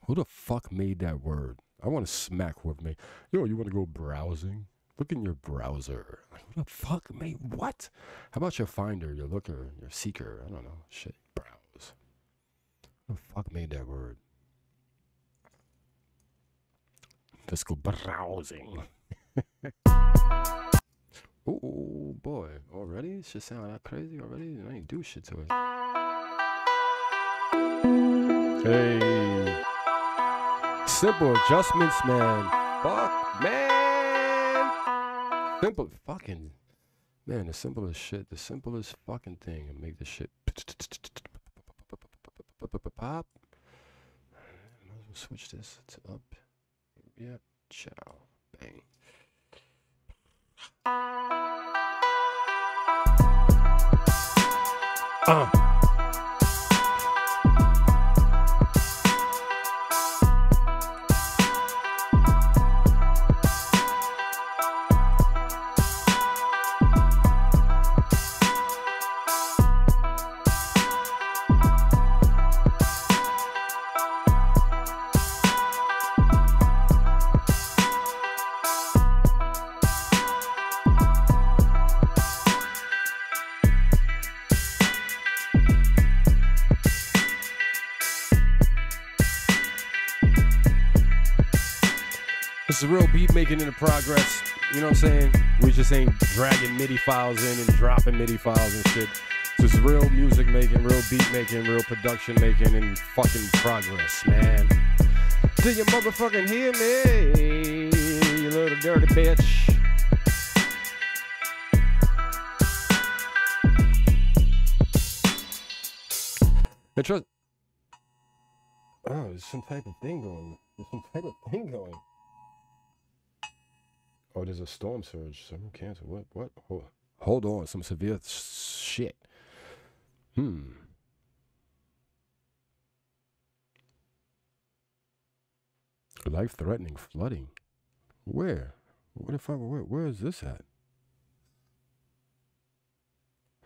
Who the fuck made that word? I want to smack with me. Yo, you want to go browsing? Look in your browser. Like, who the fuck made what? How about your finder, your looker, your seeker? I don't know. Shit, browse. Who the fuck made that word? Go browsing. Oh boy, already? Shit sound that crazy already? I ain't do shit to it. Hey. Simple adjustments, man. Fuck, man. Simple fucking. Man, the simplest shit, the simplest fucking thing, and make the shit. Pop. Switch this to up. Yep. Ciao. Bang. Uh. Real beat making in the progress. You know what I'm saying? We just ain't dragging MIDI files in and dropping MIDI files and shit. Is real music making, real beat making, real production making, and fucking progress, man. Do you motherfucking hear me? You little dirty bitch. Trust. Oh, there's some type of thing going. There's some type of thing going. Oh, there's a storm surge. Some cancer. What? What? Hold, on. Some severe shit. Hmm. Life-threatening flooding. Where? What the fuck? Where, where is this at?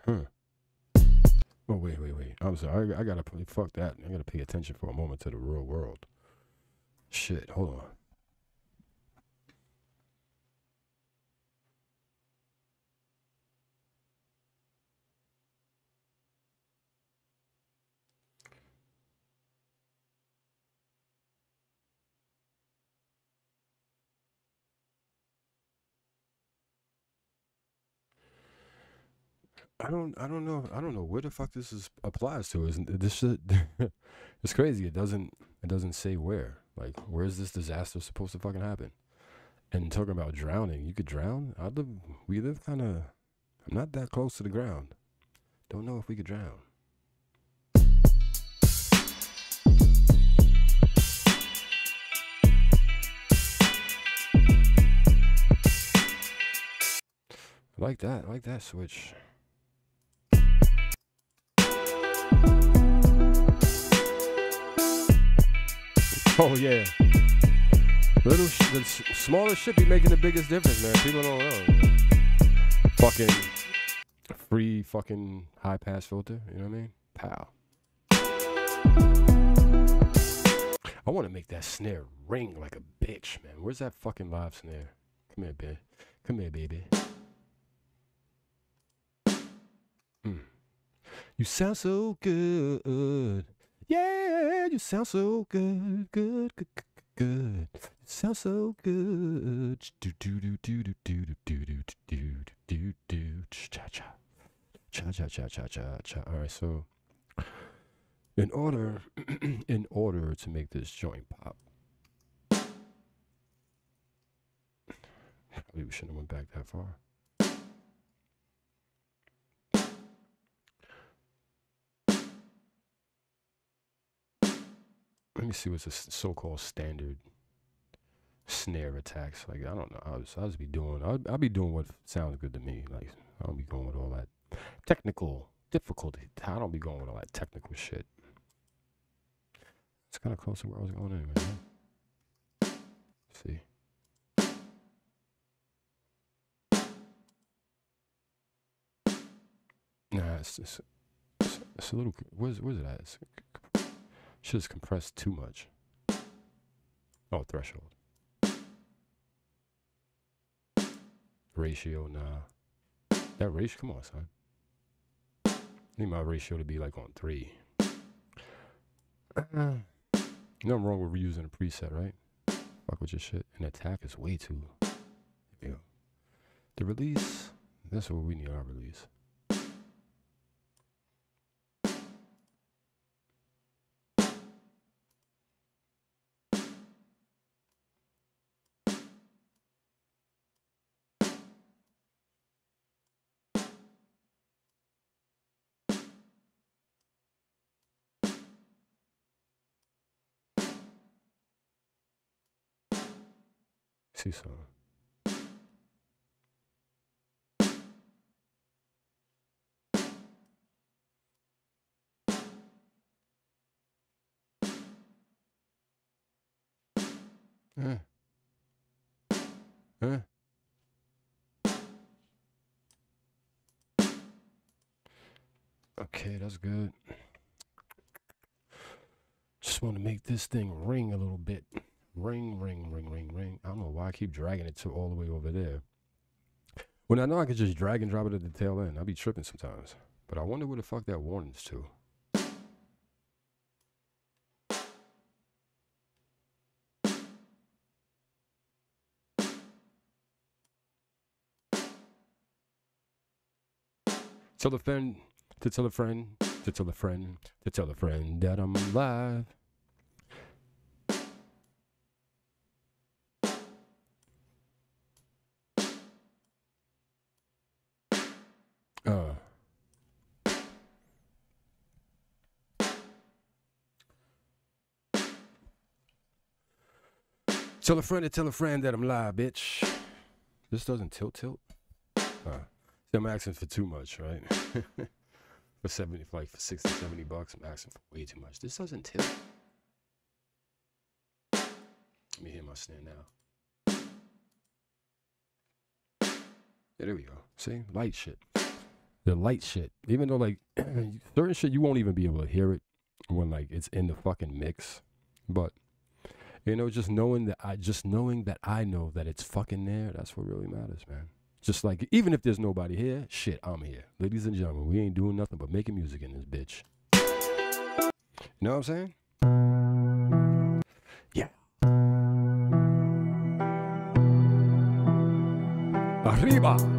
Huh. Oh wait, wait, wait. I'm sorry. I, I gotta fuck that. I gotta pay attention for a moment to the real world. Shit. Hold on. I don't I don't know I don't know where the fuck this is applies to. Isn't this it's crazy. It doesn't it doesn't say where. Like where's this disaster supposed to fucking happen? And talking about drowning, you could drown. I live. We live kind of. I'm not that close to the ground. Don't know if we could drown. I like that. I like that switch. Oh yeah. Little, the smallest shit be making the biggest difference, man. People don't know. Fucking free fucking high pass filter. You know what I mean? Pow. I want to make that snare ring like a bitch, man. Where's that fucking live snare? Come here, baby. Come here, baby. Mm. You sound so good. Yeah, you sound so good, good, good, good. You sound so good. Do do do do do do do do do do do do cha cha cha cha cha cha cha cha. All right, so in order in order to make this joint pop, probably we shouldn't have went back that far. Let me see what's a so-called standard snare attacks. Like I don't know. I'll just, I'll just be doing. I'll, I'll be doing what sounds good to me. Like I don't be going with all that technical difficulty. I don't be going with all that technical shit. It's kind of close to where I was going anyway. See. Nah, it's, it's, it's, it's a little. Where's where's it at? It's, should have compressed too much. Oh, threshold. Ratio, nah. That ratio, come on, son. I need my ratio to be like on three. Nothing wrong with reusing a preset, right? Fuck with your shit. And attack is way too. Yeah. The release, that's what we need our release. See some. Uh. Uh. Okay, that's good. Just want to make this thing ring a little bit. Ring, ring, ring, ring, ring. I don't know why I keep dragging it to all the way over there. When I know I could just drag and drop it at the tail end, I'll be tripping sometimes. But I wonder where the fuck that warning's to. Tell a friend, to tell a friend, to tell a friend, to tell a friend that I'm alive. Tell a friend to tell a friend that I'm live, bitch. This doesn't tilt tilt. Uh, see, I'm asking for too much, right? for 70, like for 60, 70 bucks, I'm asking for way too much. This doesn't tilt. Let me hit my stand now. Yeah, there we go. See? Light shit. The light shit. Even though like certain shit you won't even be able to hear it when like it's in the fucking mix. But you know, just knowing that I just knowing that I know that it's fucking there, that's what really matters, man. Just like even if there's nobody here, shit, I'm here. Ladies and gentlemen, we ain't doing nothing but making music in this bitch. You know what I'm saying? Yeah. Arriba.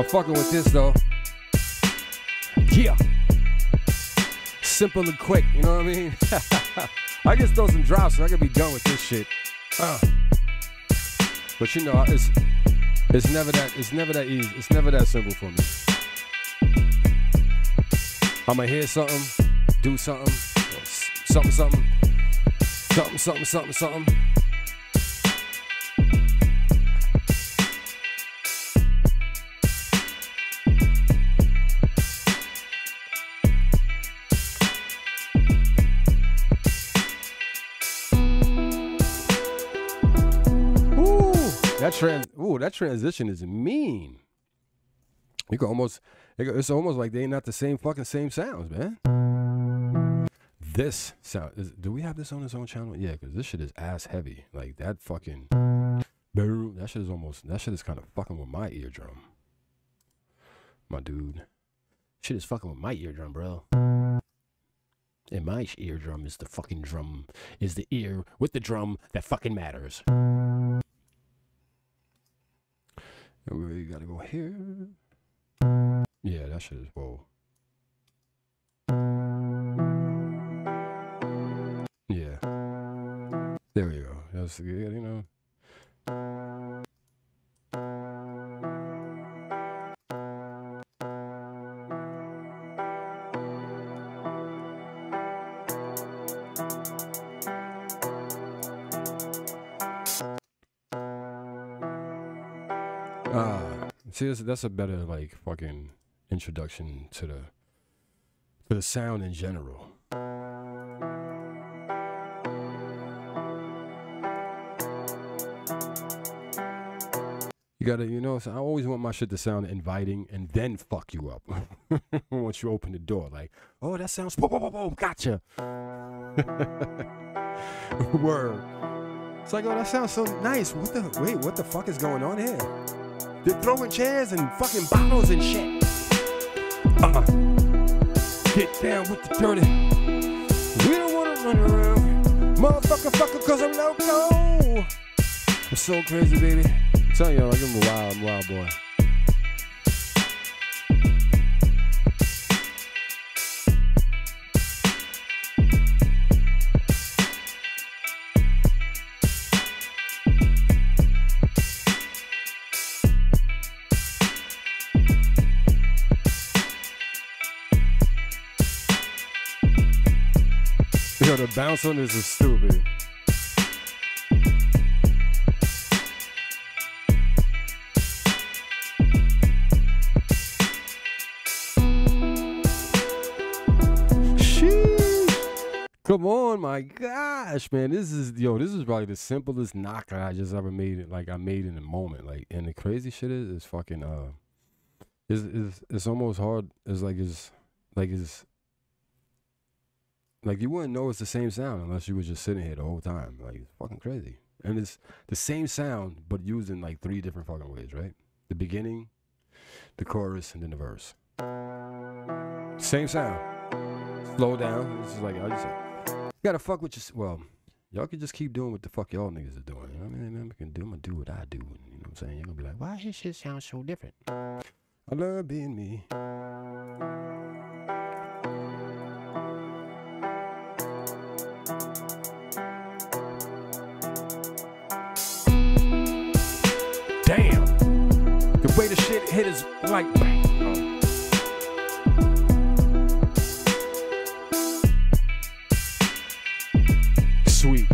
I'm fucking with this though. Yeah. Simple and quick, you know what I mean? I just throw some drops and I can be done with this shit. Uh. But you know, it's it's never that it's never that easy. It's never that simple for me. I'ma hear something, do something, something, something, something, something, something, something. Trans, ooh, that transition is mean. You can almost, it's almost like they not the same fucking same sounds, man. This sound, is, do we have this on its own channel? Yeah, because this shit is ass heavy. Like that fucking, that shit is almost, that shit is kind of fucking with my eardrum. My dude. Shit is fucking with my eardrum, bro. And my eardrum is the fucking drum, is the ear with the drum that fucking matters. We gotta go here. Yeah, that shit is whoa. Yeah. There we go. That's good, you know. See, that's, that's a better like fucking introduction to the to the sound in general. You gotta, you know, so I always want my shit to sound inviting and then fuck you up once you open the door. Like, oh, that sounds, boom, boom, boom, gotcha. Word. It's like, oh, that sounds so nice. What the, wait, what the fuck is going on here? They're throwing chairs and fucking bottles and shit. Uh-uh. Get down with the dirty. We don't wanna run around. Motherfucker, fucker, cause I'm loco. I'm so crazy, baby. You, like, I'm a wild, wild boy. The bounce on this is stupid. Come on, my gosh, man. This is yo, this is probably the simplest knock I just ever made it like I made in a moment. Like and the crazy shit is is fucking uh is is it's almost hard it's like it's like it's like you wouldn't know it's the same sound unless you was just sitting here the whole time. Like it's fucking crazy. And it's the same sound but used in like three different fucking ways, right? The beginning, the chorus, and then the verse. Same sound. slow down. It's just like I just gotta fuck with your. Well, y'all can just keep doing what the fuck y'all niggas are doing. You know what I mean? I can do. I'm gonna do what I do. You know what I'm saying? You're gonna be like, why his shit sounds so different? I love being me. The way the shit hit is like. Sweet.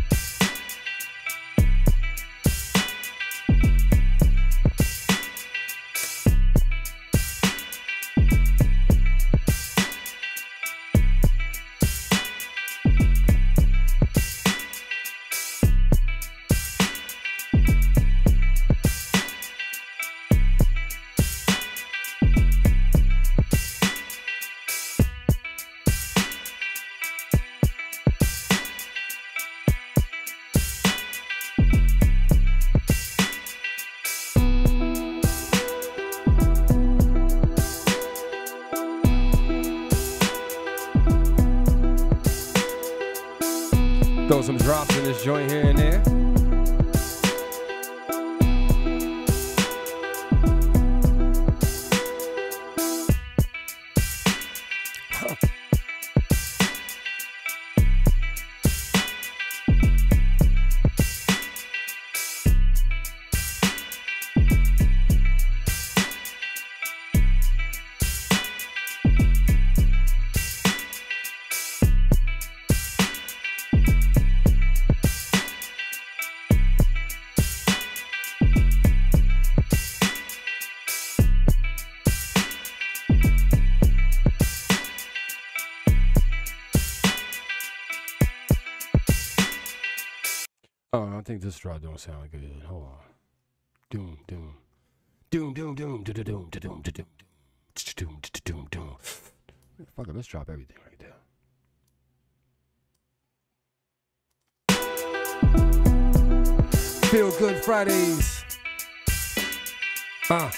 This drop don't sound good. Hold on. Doom, doom. Doom, doom, doom, doom, doom, doom, doom, doom, doom, doom, doom, doom. Fuck it, let's drop everything right there. Feel Good Fridays. Ah.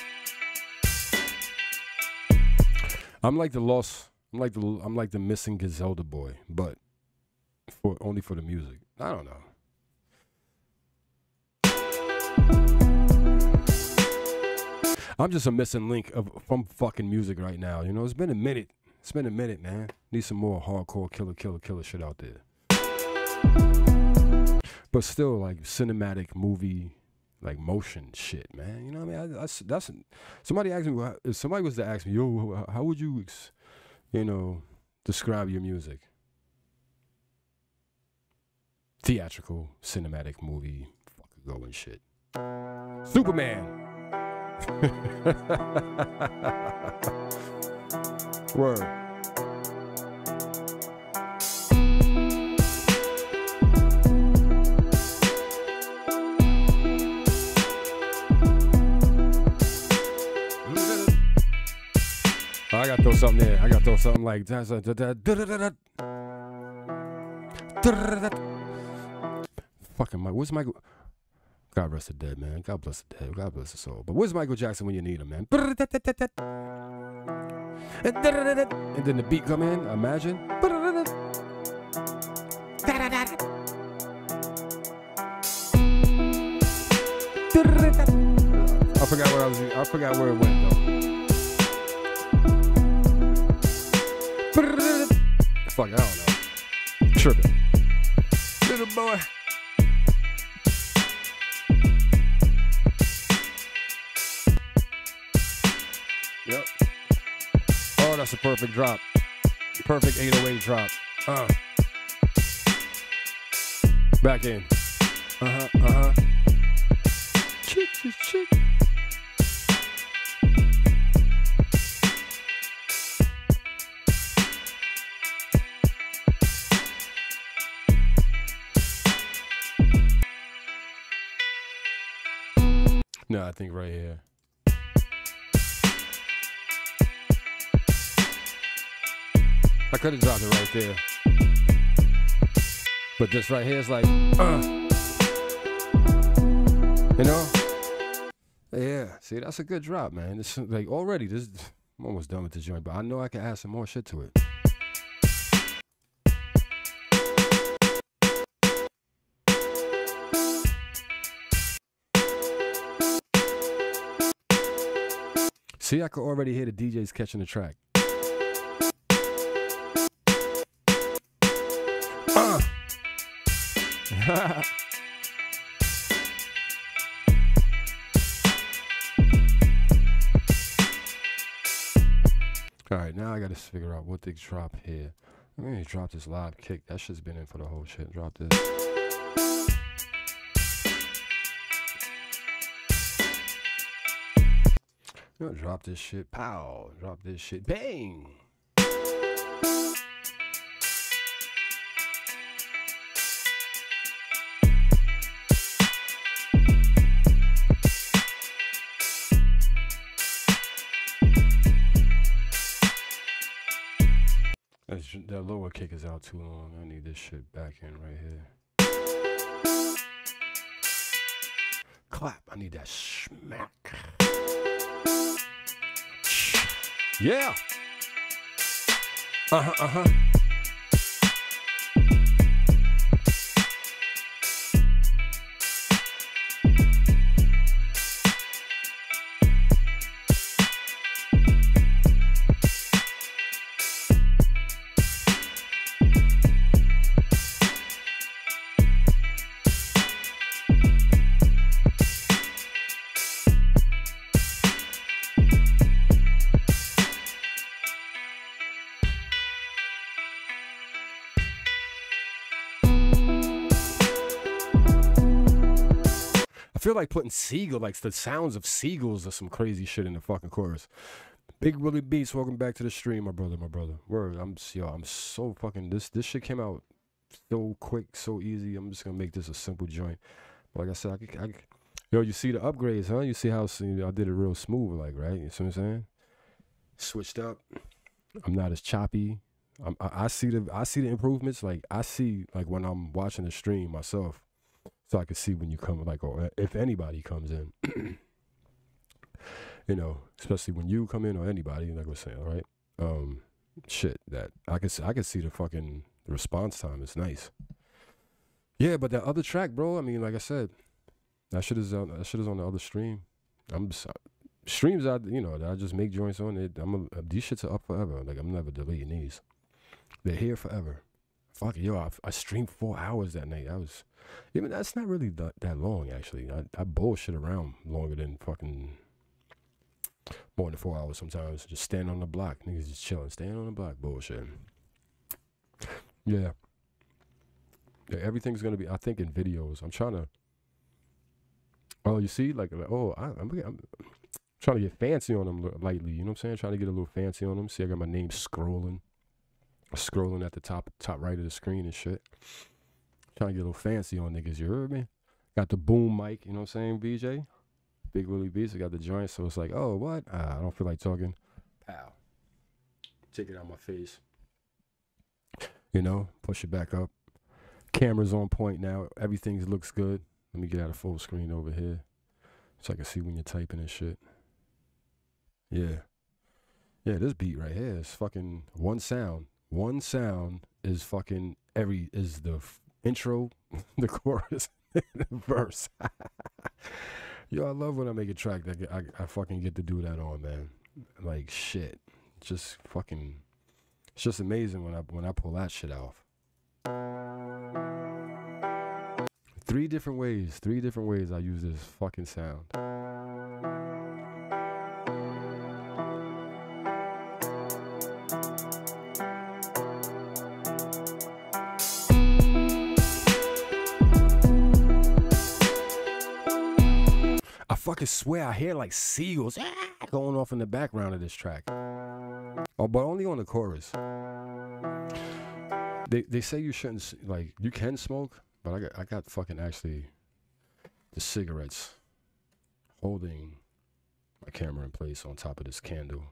I'm like the lost. I'm like the. I'm like the missing Griselda boy, but for only for the music. I don't know. I'm just a missing link of from fucking music right now. You know, it's been a minute. It's been a minute, man. Need some more hardcore killer, killer, killer shit out there. But still, like cinematic movie, like motion shit, man. You know what I mean? I, that's that's somebody asked me if somebody was to ask me, yo, how would you, you know, describe your music? Theatrical, cinematic movie, fucking going shit. Superman. Word. I gotta throw something in. I gotta throw something like that. Fucking Mike. What's Mike? God rest the dead, man. God bless the dead. God bless the soul. But where's Michael Jackson when you need him, man? And then the beat come in. Imagine. I forgot where I was. I forgot where it went though. Fuck, I don't know. Tripping. Little boy. That's a perfect drop. Perfect 808 drop. Uh. Back in. Uh huh. Uh huh. Chick, chick, chick. No, I think right here. I could have dropped it right there. But this right here is like, uh, you know? Yeah, see, that's a good drop, man. This like already, this I'm almost done with the joint, but I know I can add some more shit to it. See, I could already hear the DJs catching the track. All right, now I got to figure out what they drop here. I'm gonna drop this live kick. That shit's been in for the whole shit. Drop this. Drop this shit. Pow. Drop this shit. Bang. That lower kick is out too long. I need this shit back in right here. Clap. I need that smack. Yeah. Uh huh. Uh huh. Like putting seagull, like the sounds of seagulls or some crazy shit in the fucking chorus. Big Willie Beats, welcome back to the stream, my brother, my brother. Word, I'm yo, I'm so fucking this this shit came out so quick, so easy. I'm just gonna make this a simple joint. But like I said, I, I, yo, you see the upgrades, huh? You see how I did it real smooth, like right? You see what I'm saying? Switched up. I'm not as choppy. I'm, I, I see the I see the improvements. Like I see like when I'm watching the stream myself so I can see when you come, like, or if anybody comes in, you know, especially when you come in or anybody, like I was saying, right, um, shit, that I s- I can see the fucking response time is nice. Yeah, but that other track, bro. I mean, like I said, that shit is on, that shit is on the other stream. I'm streams I, you know, that I just make joints on it. I'm a, these shits are up forever. Like I'm never deleting these. They're here forever. Fuck it, yo, I, I streamed four hours that night. I was, even that's not really that, that long actually. I, I bullshit around longer than fucking more than four hours sometimes. Just stand on the block, niggas just chilling, stand on the block, bullshitting. Yeah. Yeah, everything's gonna be. I think in videos. I'm trying to. Oh, you see, like, like oh, I, I'm, I'm trying to get fancy on them li- lightly. You know what I'm saying? Trying to get a little fancy on them. See, I got my name scrolling, scrolling at the top, top right of the screen and shit. Trying to get a little fancy on niggas. You heard me? Got the boom mic. You know what I'm saying, BJ? Big Willie Beats. I got the joint, so it's like, oh, what? Ah, I don't feel like talking. Pow. Take it out my face. You know, push it back up. Camera's on point now. Everything looks good. Let me get out of full screen over here so I can see when you're typing and shit. Yeah. Yeah, this beat right here is fucking one sound. One sound is fucking every is the f- intro, the chorus, the verse. Yo, I love when I make a track that I, I fucking get to do that on, man. Like shit, just fucking. It's just amazing when I when I pull that shit off. Three different ways, three different ways I use this fucking sound. Swear I hear like seagulls ah, going off in the background of this track. Oh, but only on the chorus. They they say you shouldn't like you can smoke, but I got I got fucking actually the cigarettes holding my camera in place on top of this candle.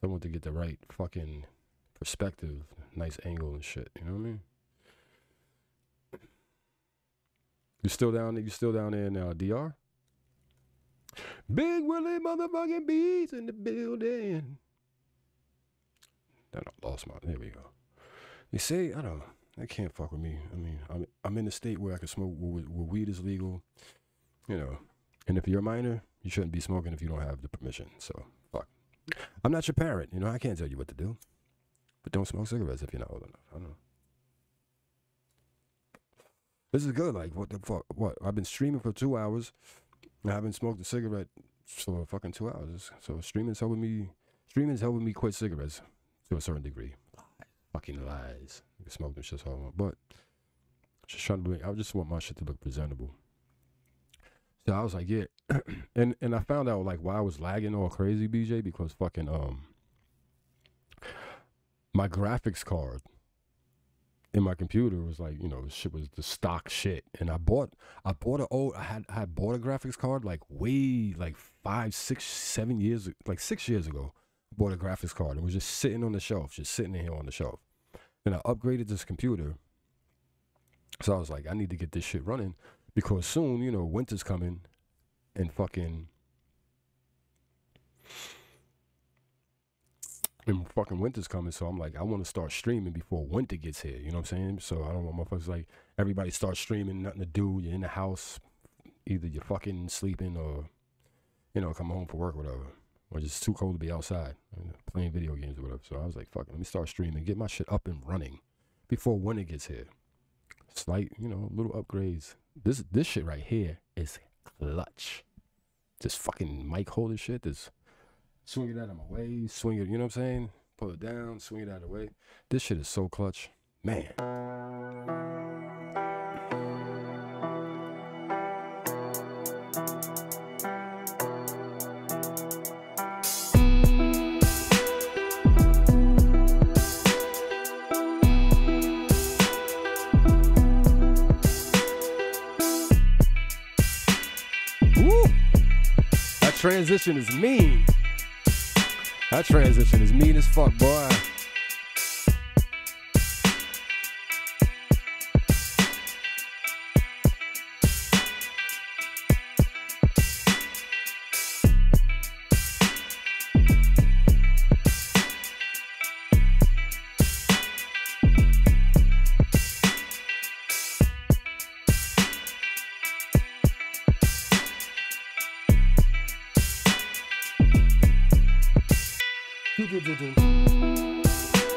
So I want to get the right fucking perspective, nice angle and shit. You know what I mean? You still down? You still down in uh, DR? Big Willie motherfucking beats in the building. Then I lost my. There we go. You see, I don't. They can't fuck with me. I mean, I'm I'm in a state where I can smoke where, where weed is legal. You know, and if you're a minor, You shouldn't be smoking if you don't have the permission. So fuck. I'm not your parent. You know, I can't tell you what to do. But don't smoke cigarettes if you're not old enough. I don't know. This is good. Like, what the fuck? What? I've been streaming for two hours. I haven't smoked a cigarette for fucking two hours. So streaming's helping me. Streaming's helping me quit cigarettes to a certain degree. Fucking lies. You can smoke them shit all I want. But just trying to. Look, I just want my shit to look presentable. So I was like, yeah, and and I found out like why I was lagging all crazy, BJ, because fucking um my graphics card in my computer was like, you know, shit was the stock shit. And I bought I bought a old I had I had bought a graphics card like way like five, six, seven years like six years ago. I bought a graphics card and was just sitting on the shelf, just sitting in here on the shelf. and I upgraded this computer. So I was like, I need to get this shit running because soon, you know, winter's coming and fucking fucking winter's coming, so I'm like, I want to start streaming before winter gets here. You know what I'm saying? So I don't want motherfuckers like everybody start streaming, nothing to do. You're in the house, either you're fucking sleeping or, you know, come home for work or whatever, or just too cold to be outside playing video games or whatever. So I was like, fuck it, let me start streaming, get my shit up and running before winter gets here. Slight, you know, little upgrades. This this shit right here is clutch. This fucking mic holder shit. This swing it out of my way, swing it, you know what I'm saying? Pull it down, swing it out of the way. This shit is so clutch. Man. That transition is mean. That transition is mean as fuck, boy.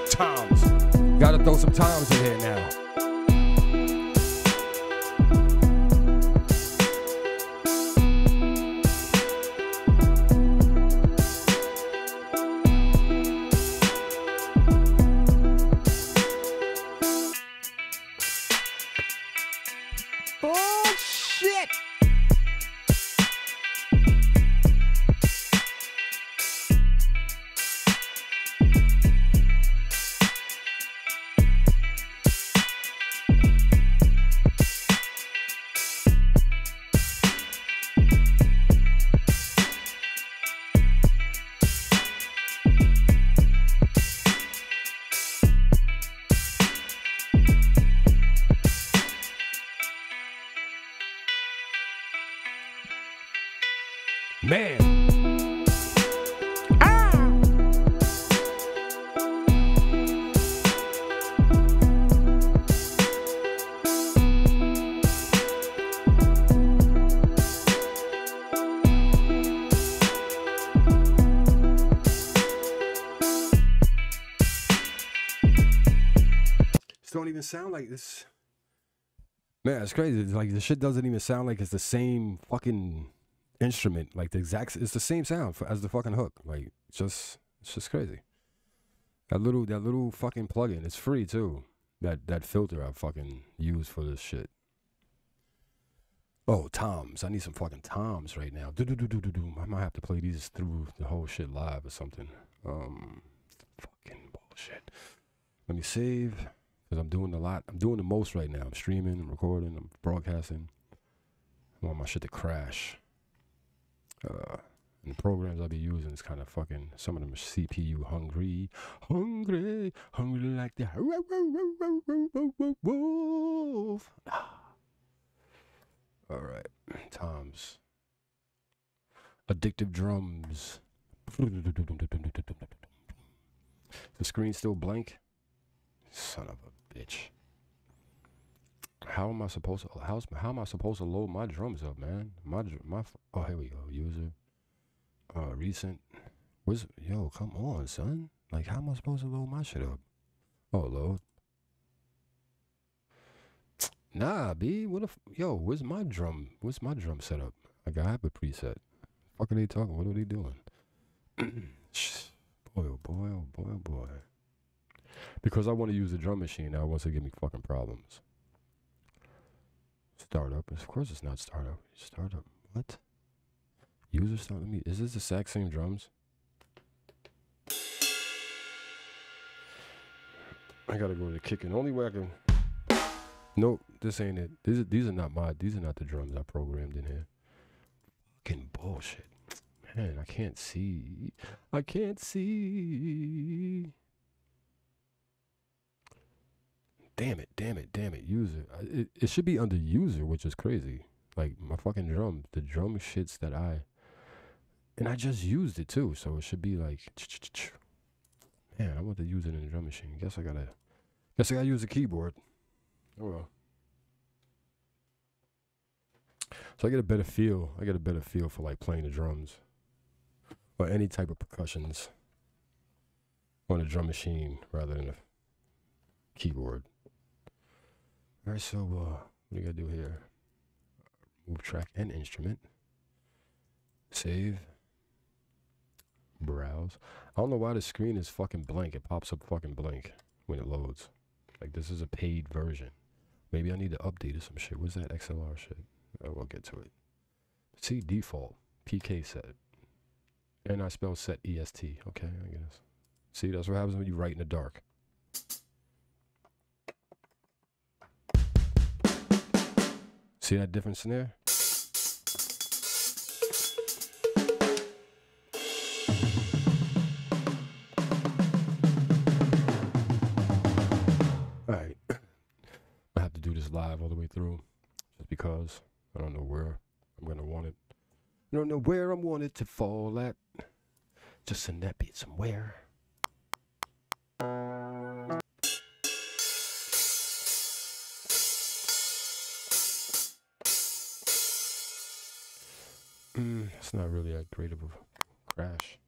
Toms. Gotta throw some toms in here now. Sound like this. Man, it's crazy. It's like the shit doesn't even sound like it's the same fucking instrument. Like the exact, it's the same sound for, as the fucking hook. Like just, it's just crazy. That little, that little fucking plugin. It's free too. That that filter I fucking use for this shit. Oh, toms. I need some fucking toms right now. Do do do do do do. I might have to play these through the whole shit live or something. Um, fucking bullshit. Let me save because I'm doing a lot. I'm doing the most right now. I'm streaming, I'm recording, I'm broadcasting. I want my shit to crash. Uh, and the programs I'll be using is kind of fucking. Some of them are CPU hungry, hungry, hungry like the wolf. All right, Tom's addictive drums. The screen's still blank. Son of a bitch. How am I supposed to? How's how am I supposed to load my drums up, man? My my. Oh, here we go. User. Uh, recent. Yo? Come on, son. Like, how am I supposed to load my shit up? Oh, load. Nah, B. What if yo? Where's my drum? Where's my drum setup? Like I have a preset. Fuck are they talking? What are they doing? boy, oh boy, oh boy, oh boy. Because I want to use the drum machine now, it wants to give me fucking problems. Startup. Of course, it's not startup. Startup. What? User start. Let me. Is this the exact same drums? I gotta go to the kicking. Only way I can. Nope, this ain't it. These are, these are not my. These are not the drums I programmed in here. Fucking bullshit. Man, I can't see. I can't see. Damn it, damn it, damn it. User. It, it should be under user, which is crazy. Like my fucking drum, the drum shits that I. And I just used it too, so it should be like. Man, I want to use it in the drum machine. Guess I gotta. Guess I gotta use a keyboard. Oh well. So I get a better feel. I get a better feel for like playing the drums or any type of percussions on a drum machine rather than a keyboard. All right, so uh, what do you gotta do here? Move track and instrument. Save. Browse. I don't know why the screen is fucking blank. It pops up fucking blank when it loads. Like this is a paid version. Maybe I need to update or some shit. What's that XLR shit? Oh, we'll get to it. See default PK set. And I spell set EST. Okay, I guess. See, that's what happens when you write in the dark. See that difference in there? Alright. I have to do this live all the way through. Just because I don't know where I'm gonna want it. I don't know where I want it to fall at. Just send that beat somewhere. It's not really that great of a crash.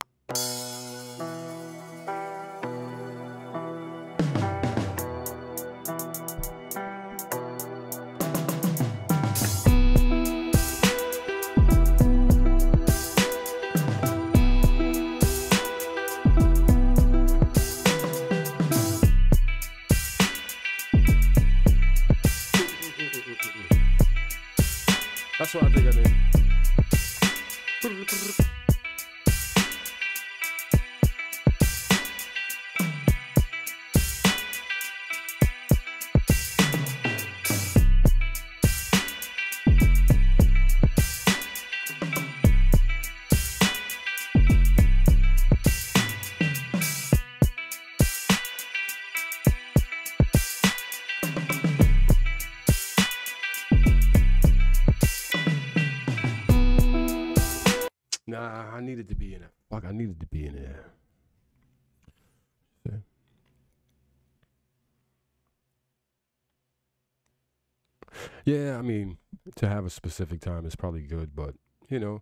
Yeah, I mean, to have a specific time is probably good, but you know,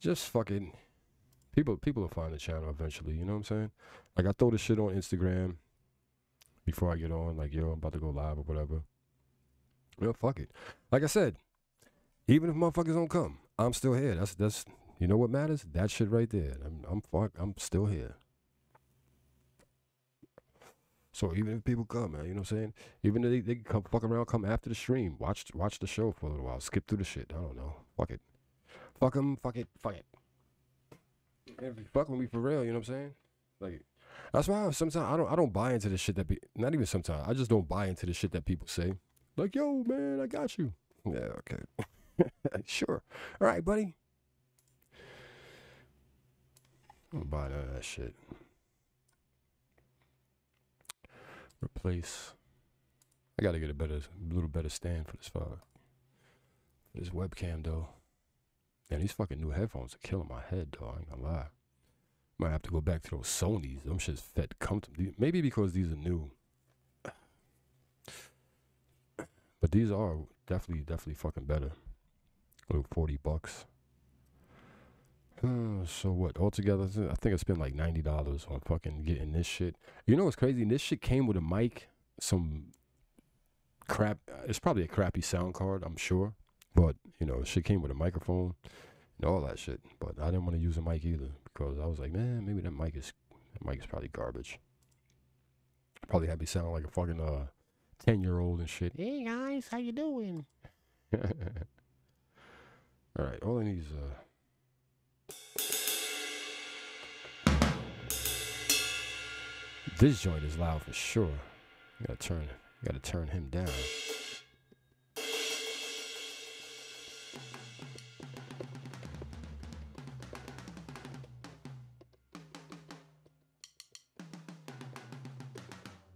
just fucking people people will find the channel eventually, you know what I'm saying? Like I throw this shit on Instagram before I get on, like, yo, I'm about to go live or whatever. Well, fuck it. Like I said, even if motherfuckers don't come, I'm still here. That's that's you know what matters? That shit right there. I'm I'm fuck. I'm still here. So even if people come, man, you know what I'm saying? Even if they, they come fuck around, come after the stream, watch watch the show for a little while, skip through the shit. I don't know. Fuck it. Fuck them. Fuck it. Fuck it. If you fuck with me for real, you know what I'm saying? Like that's why sometimes I don't I don't buy into the shit that be not even sometimes I just don't buy into the shit that people say. Like yo man, I got you. Yeah, okay. sure. All right, buddy. I don't buy none of that shit. Replace. I gotta get a better, a little better stand for this uh, file. This webcam though. Man, these fucking new headphones are killing my head though. I ain't gonna lie. Might have to go back to those Sony's. Them shit's fed comfortable. Maybe because these are new. But these are definitely, definitely fucking better. Like 40 bucks. Uh, so what? Altogether, I think I spent like ninety dollars on fucking getting this shit. You know what's crazy? This shit came with a mic, some crap. It's probably a crappy sound card, I'm sure. But you know, shit came with a microphone and all that shit. But I didn't want to use a mic either because I was like, man, maybe that mic is that mic is probably garbage. Probably had me sound like a fucking uh ten year old and shit. Hey guys, how you doing? all right, all I need is uh This joint is loud for sure. Gotta turn gotta turn him down.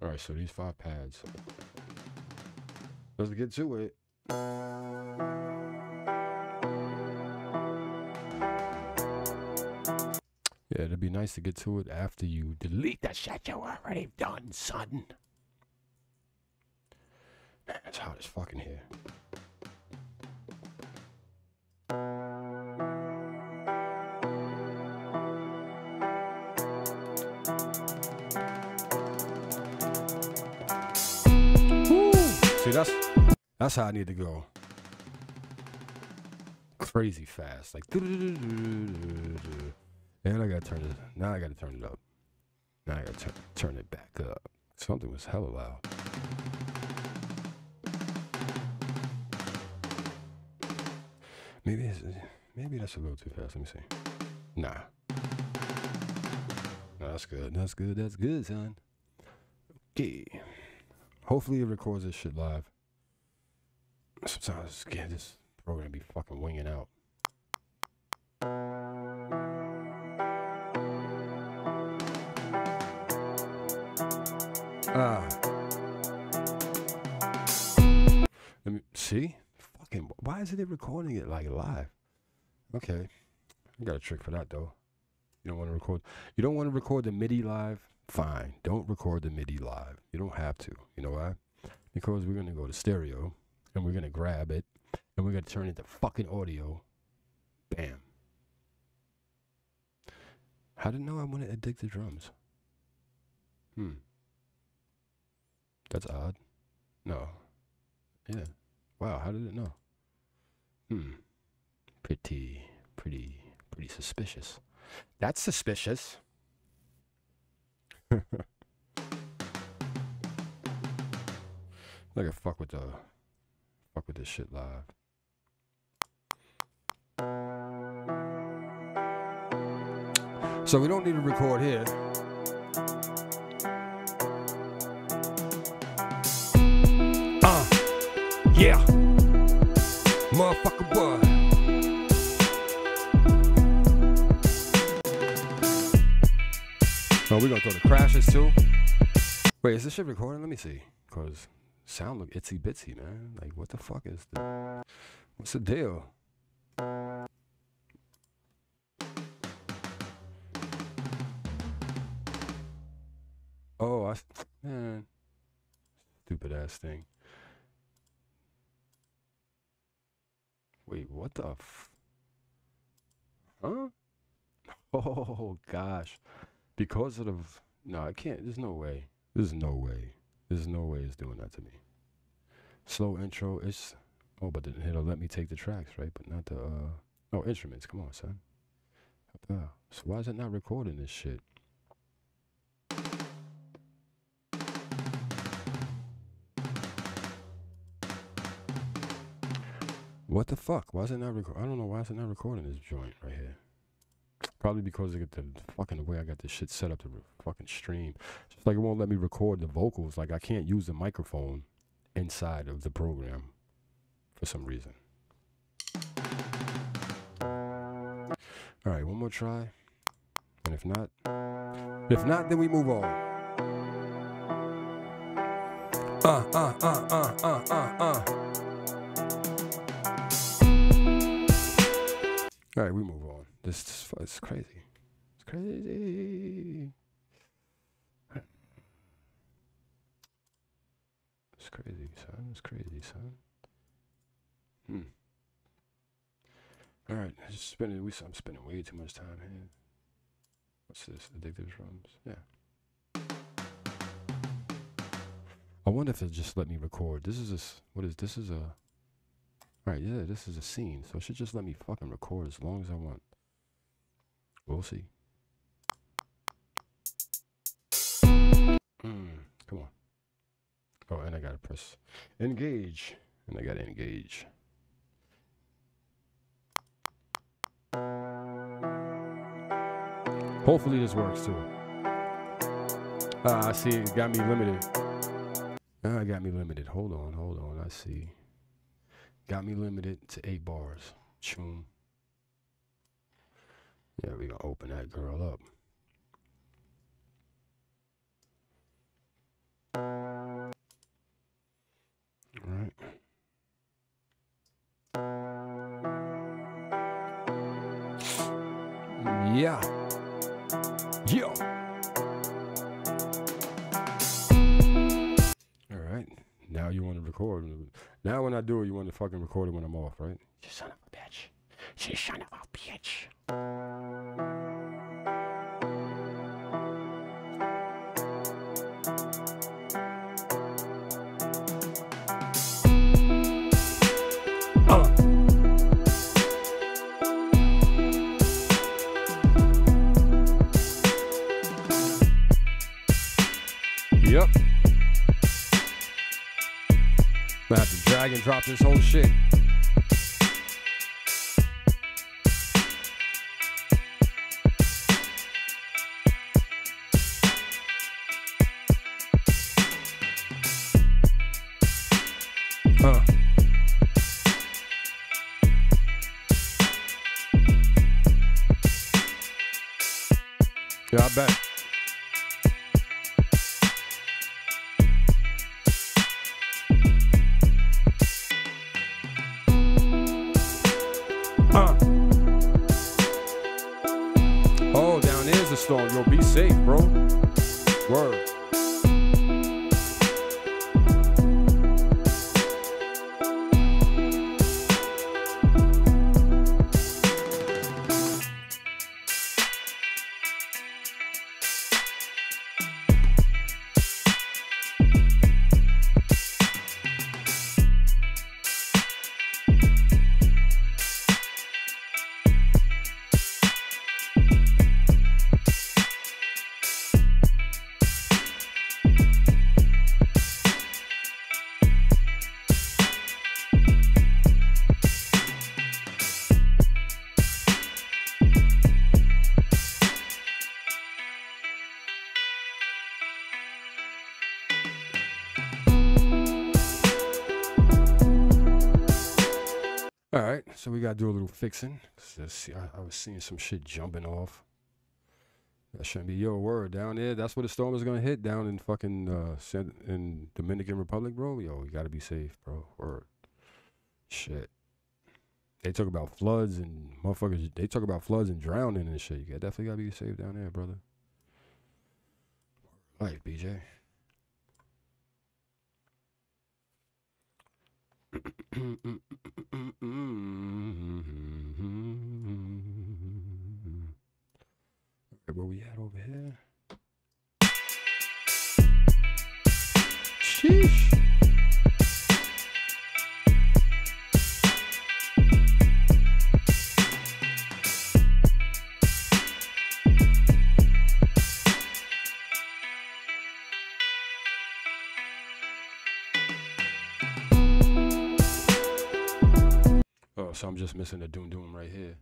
Alright, so these five pads. Let's get to it. Yeah, it'd be nice to get to it after you delete the shit you already done, son. Man, it's hot as fucking here. See, that's that's how I need to go. Crazy fast, like. And I gotta turn it. Now I gotta turn it up. Now I gotta turn it back up. Something was hella loud. Maybe maybe that's a little too fast. Let me see. Nah. No, that's good. That's good. That's good, son. Okay. Hopefully it records this shit live. Sometimes yeah, this program be fucking winging out. Ah. Let me see. Fucking. Why isn't it recording it like live? Okay. I got a trick for that though. You don't want to record. You don't want to record the MIDI live. Fine. Don't record the MIDI live. You don't have to. You know why? Because we're gonna go to stereo and we're gonna grab it and we're gonna turn it to fucking audio. Bam. How did know I want to addict the drums? Hmm. That's odd. No. Yeah. Wow, how did it know? Hmm. Pretty, pretty, pretty suspicious. That's suspicious. like a fuck with the fuck with this shit live. So we don't need to record here. Yeah. Motherfucker what? Oh, we're gonna throw the crashes too? Wait, is this shit recording? Let me see. Cause sound look itsy bitsy, man. Like what the fuck is the what's the deal? Oh, I man, stupid ass thing. Wait, what the f- Huh? Oh gosh. Because of no, I can't. There's no way. There's no way. There's no way it's doing that to me. Slow intro. It's oh, but it'll let me take the tracks, right? But not the uh oh instruments. Come on, son. So why is it not recording this shit? What the fuck? Why is it not record? I don't know why is it not recording this joint right here. Probably because get the fucking way I got this shit set up to fucking stream. Just like it won't let me record the vocals. Like I can't use the microphone inside of the program for some reason. All right, one more try. And if not, if not, then we move on. Uh, uh, uh, uh, uh, uh, uh. All right, we move on. This is crazy. It's crazy. It's crazy, son. That's crazy, son. Hmm. All right, just spending. We I'm spending way too much time here. What's this? Addictive drums. Yeah. I wonder if it just let me record. This is a what is this is a. Right, yeah, this is a scene, so it should just let me fucking record as long as I want. We'll see. Mm, come on. Oh, and I gotta press engage, and I gotta engage. Hopefully this works too. Ah, I see it got me limited. Ah, it got me limited. Hold on, hold on. I see. Got me limited to eight bars. Choom. Yeah, we gonna open that girl up. Fucking record it when I'm off, right? You son of a bitch. You son of a this whole shit. We gotta do a little fixing. see, I, I was seeing some shit jumping off. That shouldn't be your word down there. That's where the storm is gonna hit down in fucking uh, in Dominican Republic, bro. Yo, you gotta be safe, bro. Word. Shit. They talk about floods and motherfuckers. They talk about floods and drowning and shit. You definitely gotta be safe down there, brother. Life, BJ. Where we at over here? So I'm just missing the doom doom right here.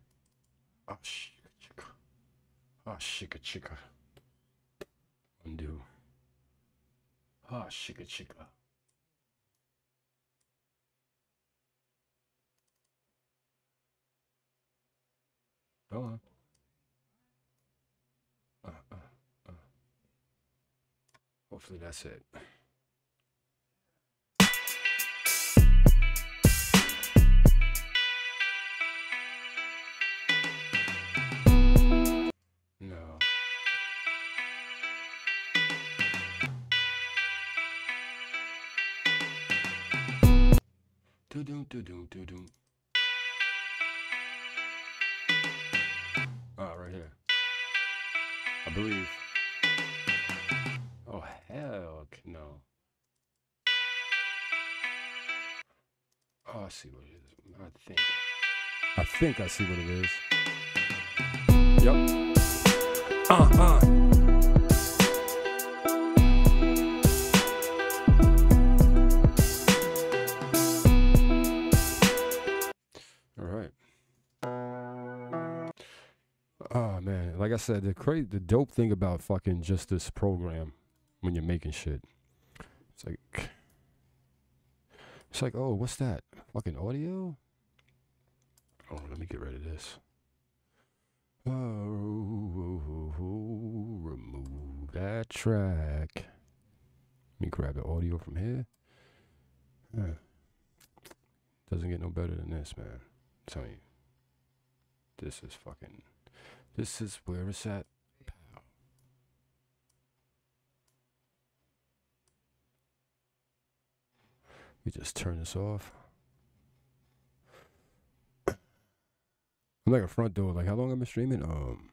Oh, shika chicka. Oh, shika chicka. Undo. Oh, shika chicka. Go on. Uh, uh, uh. Hopefully that's it. Do-do. Ah, right here. I believe. Oh, hell no. Oh, I see what it is. I think. I think I see what it is. Yep. Uh, uh. Like I said, the cra- the dope thing about fucking just this program when you're making shit, it's like, it's like, oh, what's that? Fucking audio? Oh, let me get rid of this. Oh, remove that track. Let me grab the audio from here. Yeah. Doesn't get no better than this, man. Telling you. This is fucking. This is where it's at. Pow. We just turn this off. I'm like a front door. Like how long I've been streaming? Um,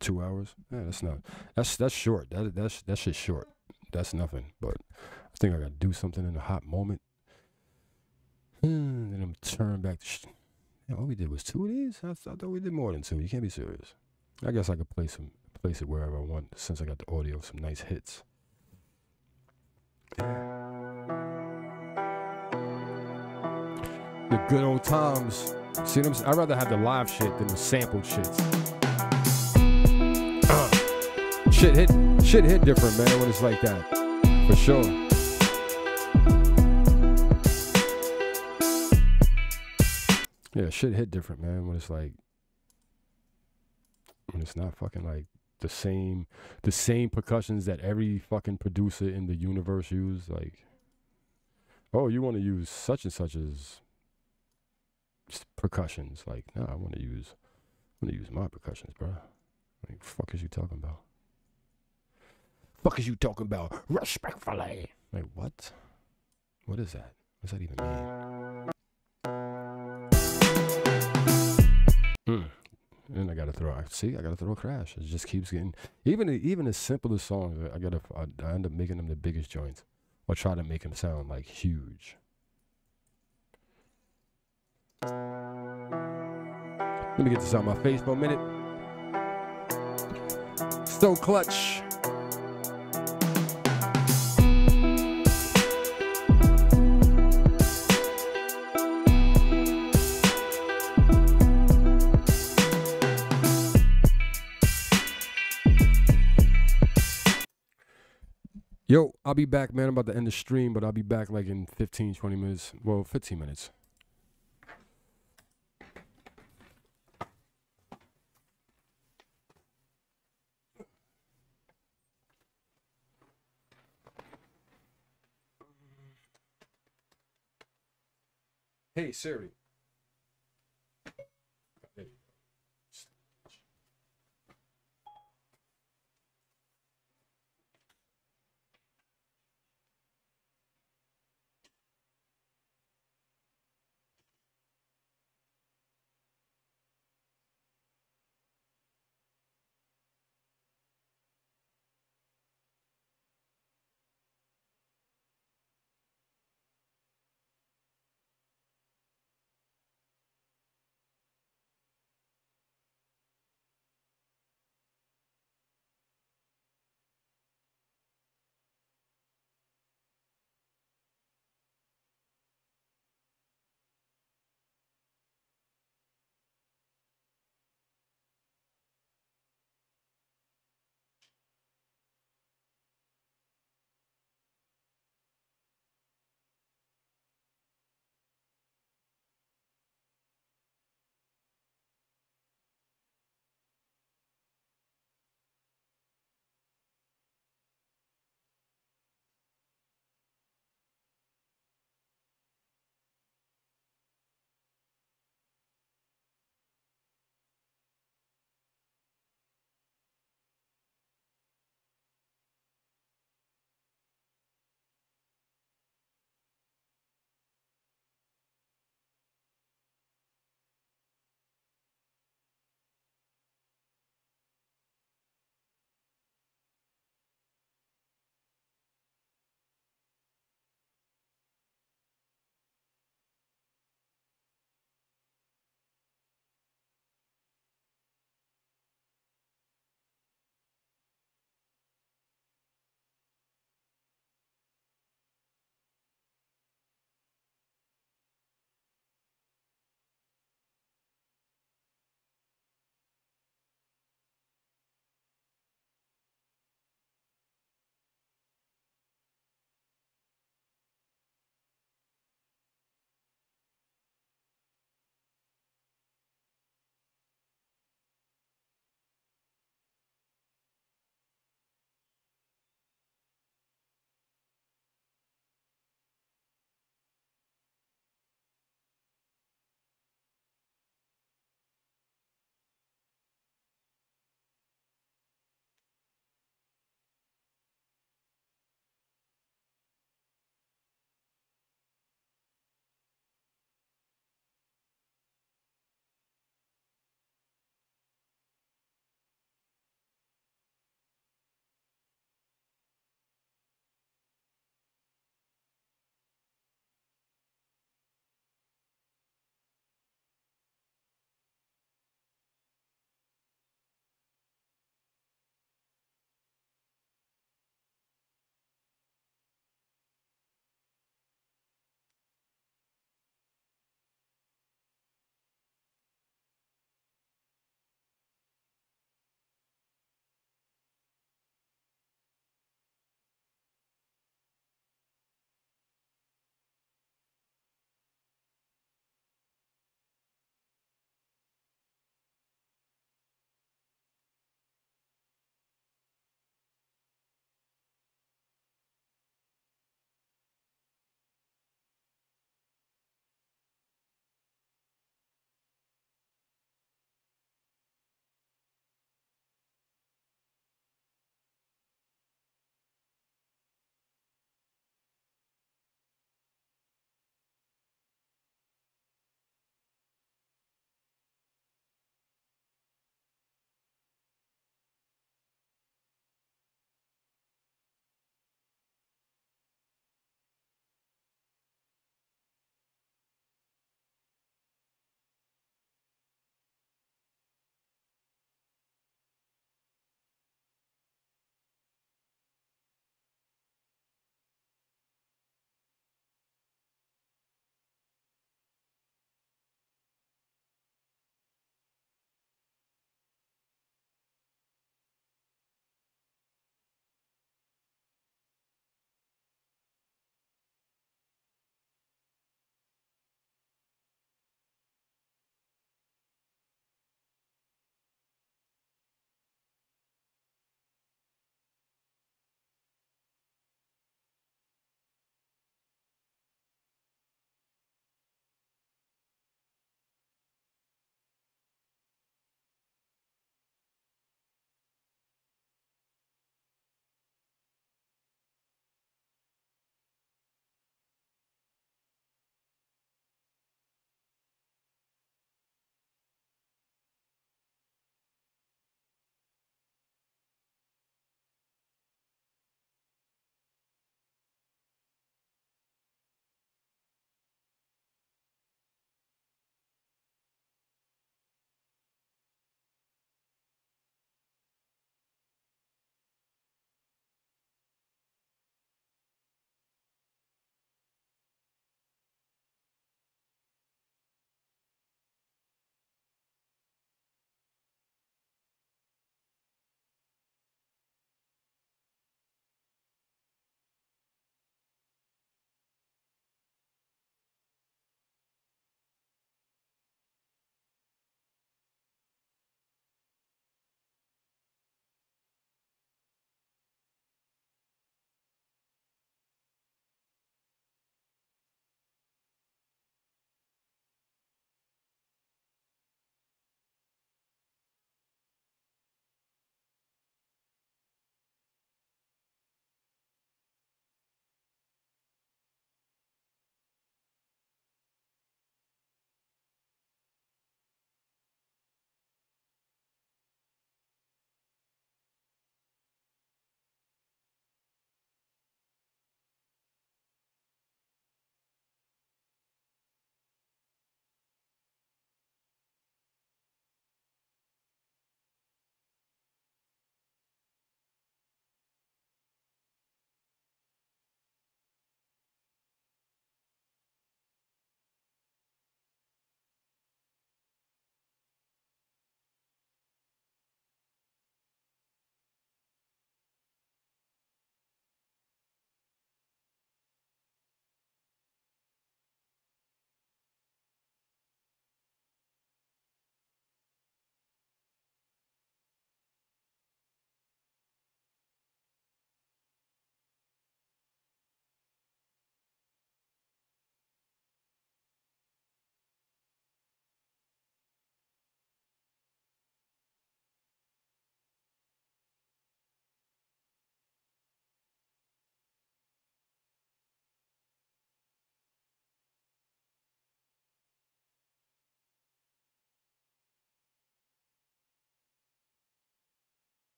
two hours. Yeah, that's not. That's that's short. That that's that shit's short. That's nothing. But I think I gotta do something in a hot moment. Hmm, then I'm turn back to. Yeah, all we did was two of these. I, th- I thought we did more than two. You can't be serious. I guess I could play some place it wherever I want since I got the audio of some nice hits. The good old times. See what I'm saying? I'd rather have the live shit than the sampled shits. Uh, shit hit shit hit different, man, when it's like that. For sure. Yeah, shit hit different, man, when it's like when it's not fucking like the same the same percussions that every fucking producer in the universe use like oh you want to use such and such as percussions like no i want to use i want to use my percussions bro like fuck is you talking about? Fuck is you talking about? Respectfully. Like what? What is that? What's that even mean Hmm. And I gotta throw. I See, I gotta throw a crash. It just keeps getting even even as simple as songs. I gotta. I, I end up making them the biggest joints, or try to make them sound like huge. Let me get this out my face for a minute. So clutch. Yo, I'll be back, man. I'm about to end the stream, but I'll be back like in 15, 20 minutes. Well, 15 minutes. Hey, Siri.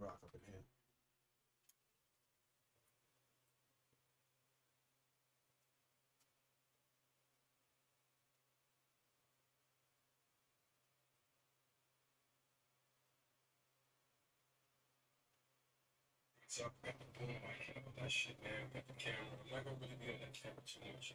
Rock up in here. So I got the boom and all that shit, man. Got the camera. I'm not gonna really be on that camera too much.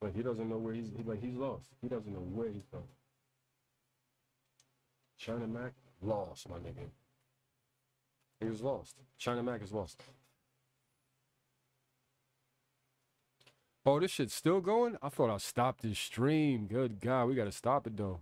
But he doesn't know where he's he, like he's lost. He doesn't know where he's going. China Mac lost, my nigga. He was lost. China Mac is lost. Oh, this shit's still going? I thought I stopped this stream. Good God, we gotta stop it though.